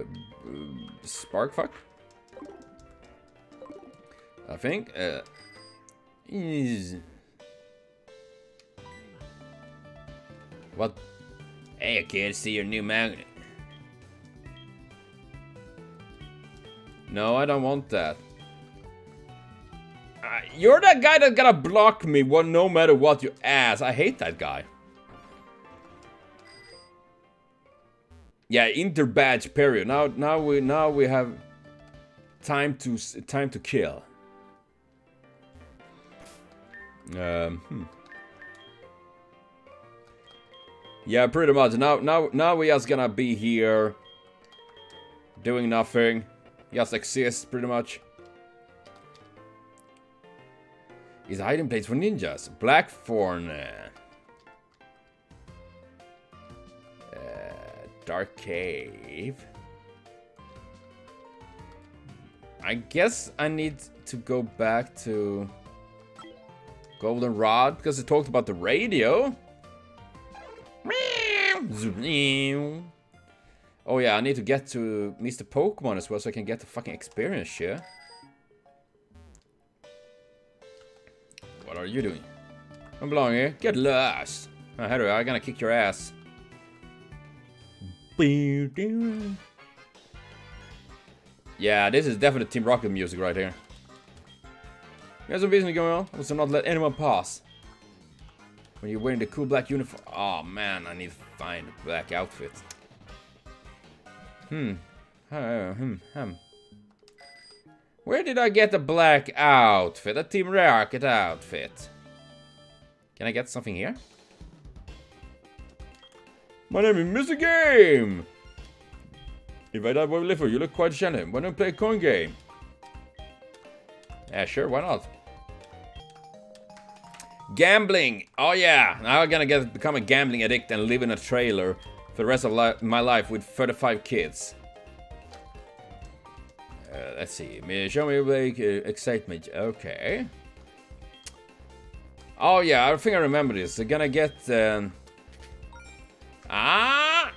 Speaker 1: Sparkfuck? I think. Uh. What? Hey, kid, see your new magnet. No, I don't want that. You're that guy that's gonna block me one no matter what you ask. I hate that guy. Yeah, inter badge period. Now, now we now we have time to time to kill. Um, hmm. Yeah, pretty much. Now, now, now we just gonna be here, doing nothing, just exist, pretty much. Is a hiding place for ninjas. Blackthorn. Uh, uh, dark cave. I guess I need to go back to Goldenrod because it talked about the radio. Oh yeah, I need to get to Mr. Pokemon as well so I can get the fucking experience share. What are you doing? Don't belong here. Get lost. Oh, Harry, I'm gonna kick your ass. Yeah, this is definitely Team Rocket music right here. There's some business going on. Also not let anyone pass. When you're wearing the cool black uniform. Oh man, I need to find a black outfit. Hmm. Uh, hmm. Hmm. Where did I get the black outfit? A Team Rocket outfit. Can I get something here? My name is Mr. Game! If I die we live for, you look quite shiny. Why don't play a coin game? Yeah, sure, why not? Gambling! Oh yeah, now I'm gonna get become a gambling addict and live in a trailer for the rest of li my life with 35 kids. Uh, let's see. Show me like uh, excitement. Okay. Oh yeah, I think I remember this. They're gonna get. Um... Ah!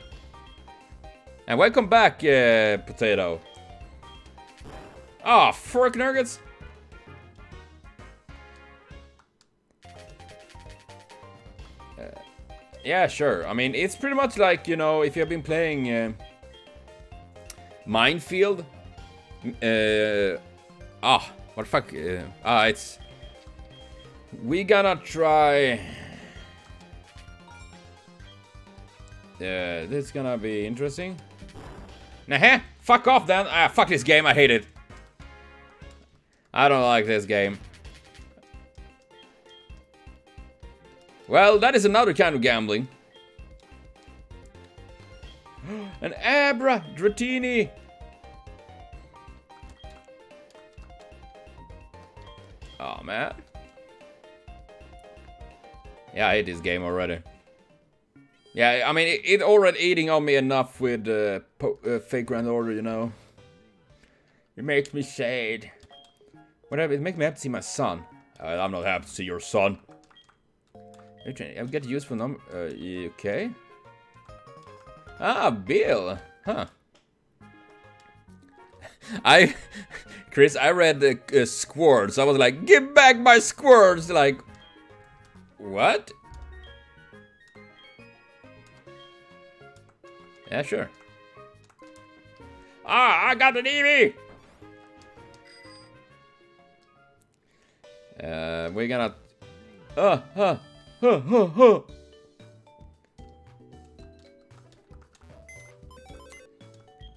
Speaker 1: And welcome back, uh, potato. Ah, oh, fork nuggets. Uh, yeah, sure. I mean, it's pretty much like you know, if you've been playing uh, Minefield uh, ah, what the fuck? Uh, ah, it's... We gonna try... Uh, this is gonna be interesting. Nah, fuck off then. Ah, fuck this game. I hate it. I don't like this game. Well, that is another kind of gambling. <gasps> An Abra Dratini Oh man. Yeah, I hate this game already. Yeah, I mean, it, it already eating on me enough with uh, uh, Fate Grand Order, you know. It makes me sad. Whatever, it makes me happy to see my son. Uh, I'm not happy to see your son. I get a useful number. Uh, okay. Ah, Bill. Huh. <laughs> I, Chris, I read the uh, squirts. I was like, give back my squirts. Like, what? Yeah, sure. Ah, I got an Eevee! Uh, we're gonna... Uh, uh, uh, uh, uh.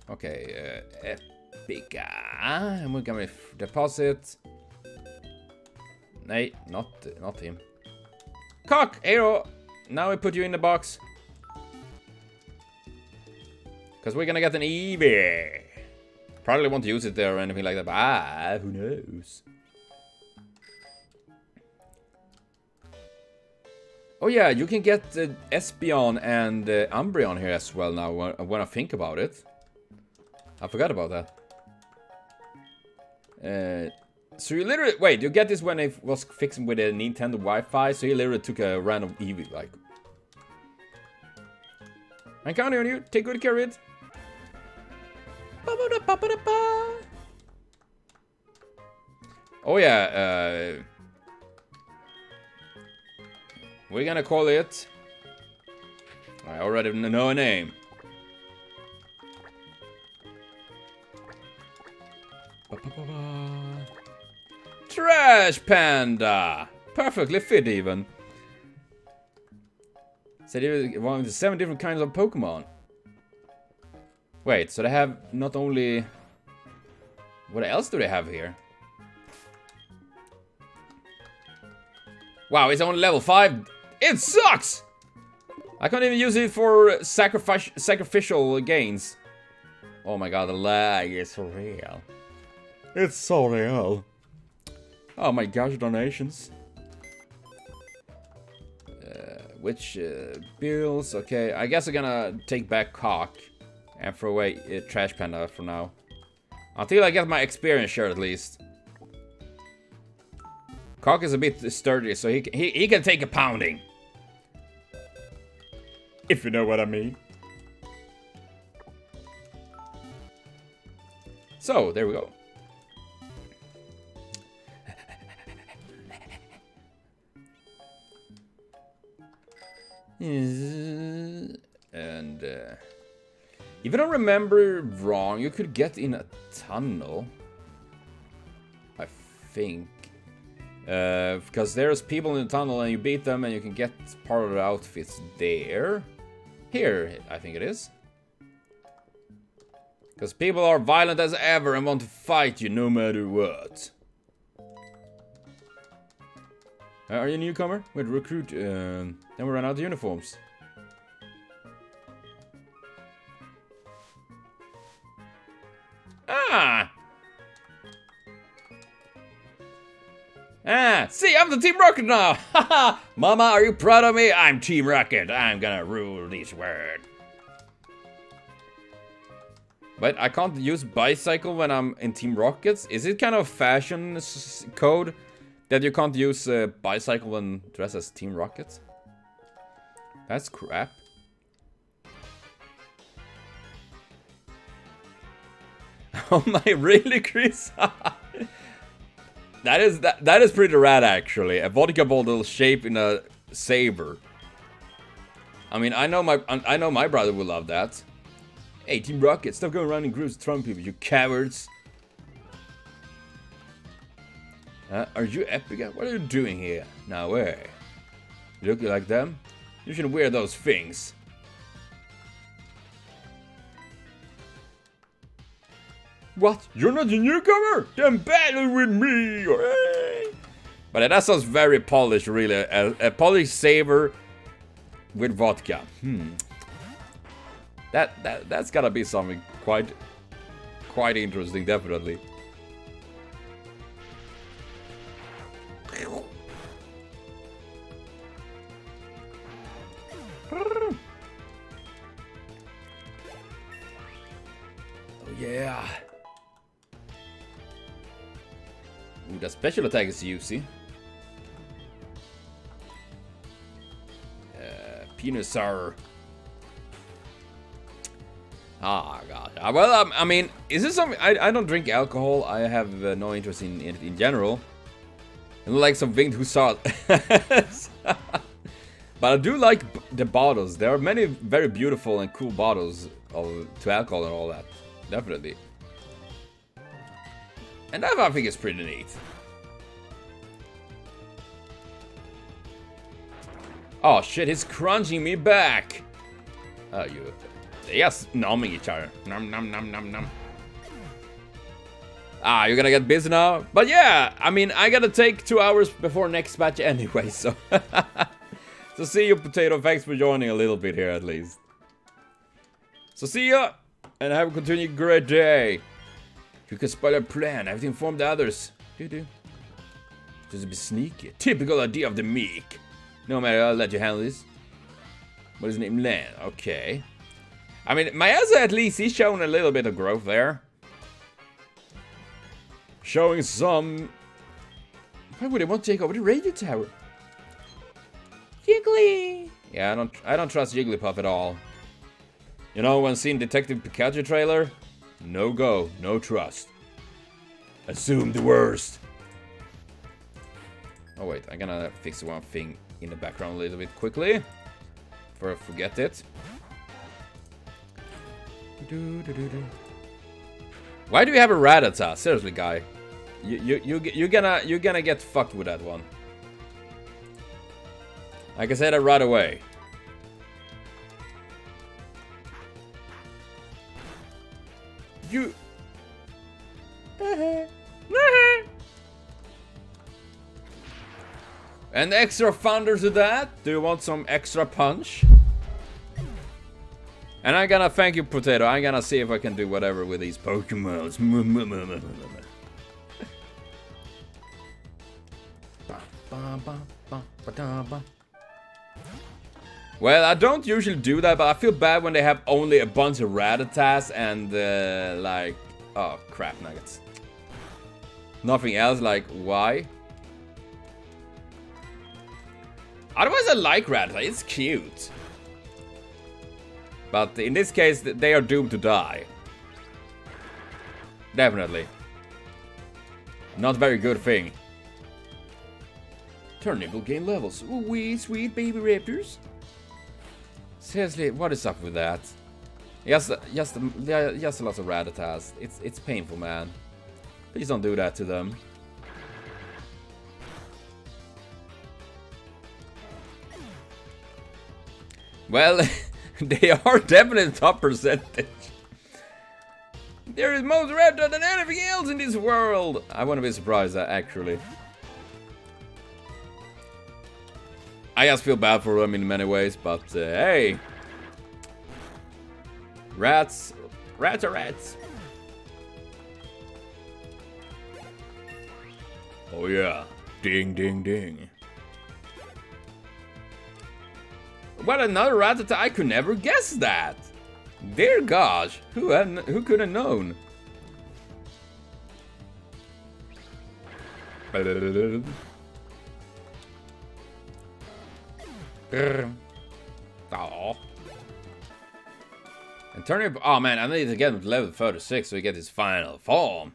Speaker 1: Okay, uh, Pika. And we're gonna deposit. Nej, not, not him. Cock! Arrow! Now we put you in the box. Because we're gonna get an Eevee. Probably won't use it there or anything like that, but ah, who knows? Oh yeah, you can get uh, Espeon and uh, Umbreon here as well now when I think about it. I forgot about that. Uh, so you literally wait. You get this when I was fixing with a Nintendo Wi-Fi. So you literally took a random Eevee, like. I'm counting on you. Take good care of it. Oh yeah. Uh, we're gonna call it. I already know a name. Trash Panda! Perfectly fit even. Said it was one of the seven different kinds of Pokemon. Wait, so they have not only... What else do they have here? Wow, it's only level 5. It sucks! I can't even use it for sacrificial gains. Oh my god, the lag is real. It's so real. Oh my gosh, donations. Uh, which uh, bills? Okay, I guess I'm gonna take back Cock and throw away uh, Trash Panda for now. Until I get my experience share at least. Cock is a bit sturdy, so he, he, he can take a pounding. If you know what I mean. So, there we go. And uh, if I don't remember wrong, you could get in a tunnel. I think. Uh, because there's people in the tunnel and you beat them and you can get part of the outfits there. Here, I think it is. Because people are violent as ever and want to fight you no matter what. Uh, are you a newcomer? With recruit, uh, then we run out of uniforms. Ah! Ah, see, I'm the Team Rocket now! <laughs> Haha! Mama, are you proud of me? I'm Team Rocket. I'm gonna rule this world. But I can't use bicycle when I'm in Team Rockets. Is it kind of fashion code that you can't use uh, bicycle and dress as Team Rockets? That's crap. <laughs> oh my, <laughs> really, Chris? that is that that is pretty rad actually. A vodka bottle shaped in a saber. I mean, I know my I know my brother would love that. Hey, Team Rocket, stop going around in groups throwing people, you cowards. Uh, are you Epica? What are you doing here? Now where? You look like them? You should wear those things. What? You're not a newcomer? Then battle with me! Hooray! But that sounds very polished, really. A, a polished saber with vodka. Hmm. That that that's gotta be something quite quite interesting, definitely. Special attack is juicy. Uh, Venusaur. Ah, God. Uh, well, um, I mean, is this something... I, I don't drink alcohol. I have uh, no interest in it in, in, general. And like some winged hussar. <laughs> but I do like the bottles. There are many very beautiful and cool bottles of to alcohol and all that. Definitely. And that I think is pretty neat. Oh shit, he's crunching me back! Oh, you... They are numbing each other. Num num num num num. Ah, you're gonna get busy now? But yeah, I mean, I gotta take two hours before next match <laughs> anyway, so... <laughs> so see you, Potato. Thanks for joining a little bit here, at least. So see ya, and have a continued great day. You can spoil a plan. I've the others. Do do. Just be sneaky. Typical idea of the meek. No matter, I'll let you handle this. What is his name? Lan. Okay. I mean, Mayasa at least, he's showing a little bit of growth there. Showing some... Why would they want to take over the radio tower? Jiggly! Yeah, I don't, I don't trust Jigglypuff at all. You know, when seeing Detective Pikachu trailer, no go, no trust. Assume the worst. Oh wait, I'm gonna fix one thing in the background a little bit quickly. Before I forget it. Why do we have a Rattata? Seriously, guy. You you you you're gonna you're gonna get fucked with that one. Like I said, that right away. You. <laughs> and extra thunder to that. Do you want some extra punch? And I'm gonna thank you, Potato. I'm gonna see if I can do whatever with these Pokemons. <laughs> Well, I don't usually do that, but I feel bad when they have only a bunch of Rattatas and, uh, like... Oh, crap nuggets. Nothing else, like, why? Otherwise, I like Rattata. It's cute. But in this case, they are doomed to die. Definitely. Not very good thing. Turnip gain levels. Ooh, wee, sweet baby raptors. Seriously, what is up with that? Just, just, just a lot of Rattatas. It's, it's painful, man. Please don't do that to them. Well, <laughs> they are definitely top percentage. There is more Raptor than anything else in this world! I wouldn't be surprised, uh, actually. I just feel bad for them in many ways, but uh, hey! Rats. Rats are rats. Oh yeah. Ding, ding, ding. What another Rattata, I could never guess that! Dear gosh, who, had, who could have known? <laughs> Oh. And turning oh man, I need to get him to level 36 so he gets his final form.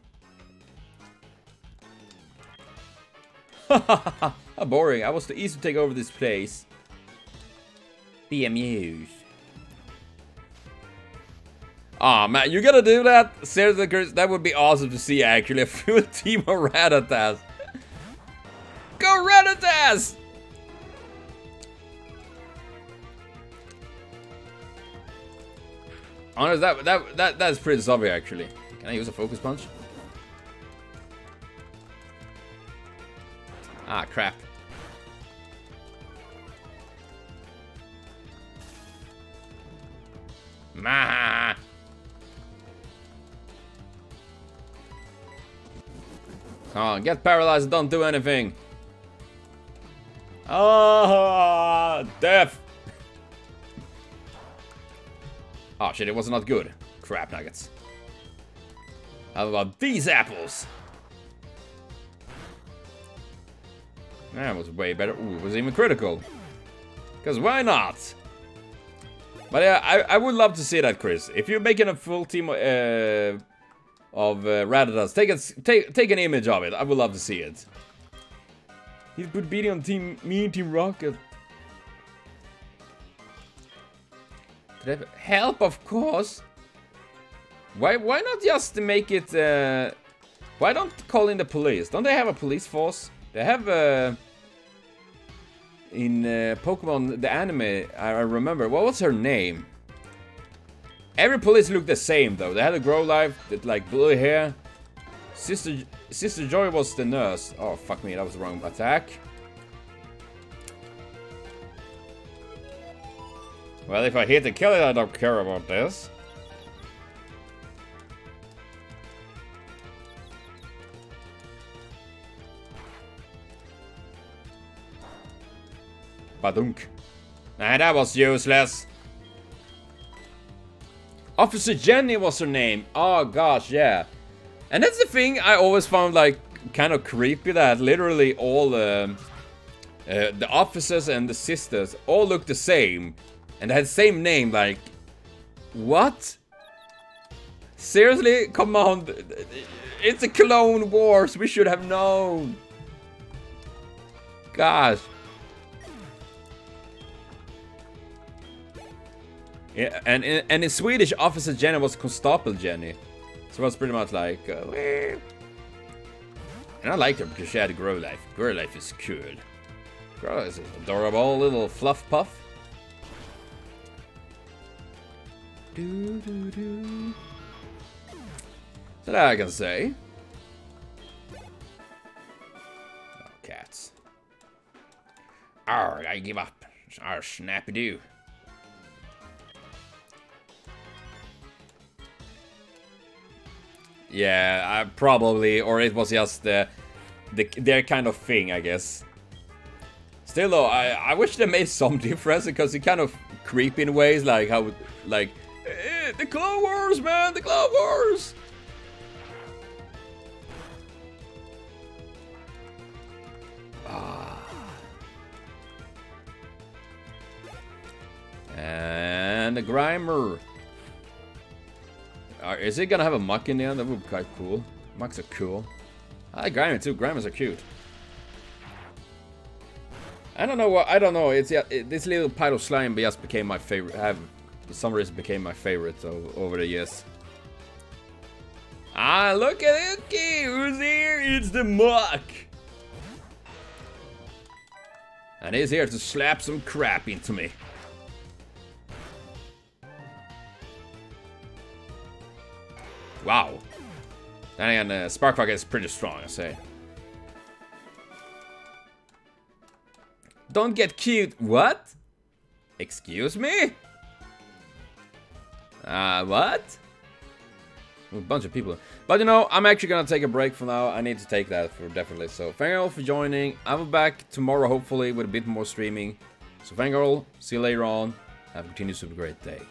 Speaker 1: <laughs> How boring, I was too easy to take over this place. Be amused. Aw, oh, man, you gotta do that? Seriously, Chris, that would be awesome to see, actually. <laughs> A full team of Rattatas. Go Rattatas! Honest, that, that, that, that's pretty zombie, actually. Can I use a focus punch? Ah, crap. Ma. Come on, get paralyzed don't do anything. Ah, death. Oh shit, it was not good. Crap nuggets. How about these apples? That was way better. Ooh, it was even critical. Because why not? But yeah, I, I would love to see that, Chris. If you're making a full team uh, of uh, Rattatas, take, a, take, take an image of it. I would love to see it. He's put beating on Team Me and Team Rocket. Help, of course. Why why not just make it... Uh, why don't call in the police? Don't they have a police force? They have... Uh, in uh, Pokemon, the anime, I remember, what was her name? Every police looked the same though. They had a Growlithe, that like blue hair. Sister Sister Joy was the nurse. Oh fuck me, that was the wrong attack. Well, if I hit the killer, I don't care about this. Badunk. Nah, that was useless. Officer Jenny was her name. Oh gosh, yeah. And that's the thing I always found like kind of creepy that literally all the uh, the officers and the sisters all look the same and had the same name. Like, what? Seriously? Come on. It's a Clone Wars. We should have known. Gosh. Yeah, and and in Swedish, Officer Jenny was Constable Jenny, so it was pretty much like, uh, and I liked her because she had a Growlithe. Grow life is cool. Grow is adorable little fluff puff. Do do do. So that I can say. Oh, cats. Arr, I give up. Arr, snappy do. Yeah, probably, or it was just the, the their kind of thing, I guess. Still though, I, I wish they made <laughs> some difference because it kind of creepy in ways, like how, like, eh, the Clone Wars, man, the Clone Wars! Ah. And the Grimer. Uh, is it gonna have a Muk in the end? That would be quite cool. Muks are cool. I like Grimer too. Grimers are cute. I don't know what I don't know. It's yeah, it, this little pile of slime just became my favorite. Have for some reason became my favorite over the years. Ah, look at Uki! Who's here? It's the Muk. And he's here to slap some crap into me. Wow. Then again, uh, is pretty strong, I say. Don't get cute. What? Excuse me? Uh, what? A bunch of people. But you know, I'm actually gonna take a break for now. I need to take that for definitely. So thank you all for joining. I'll be back tomorrow, hopefully, with a bit more streaming. So thank you all. See you later on. Have a continued super great day.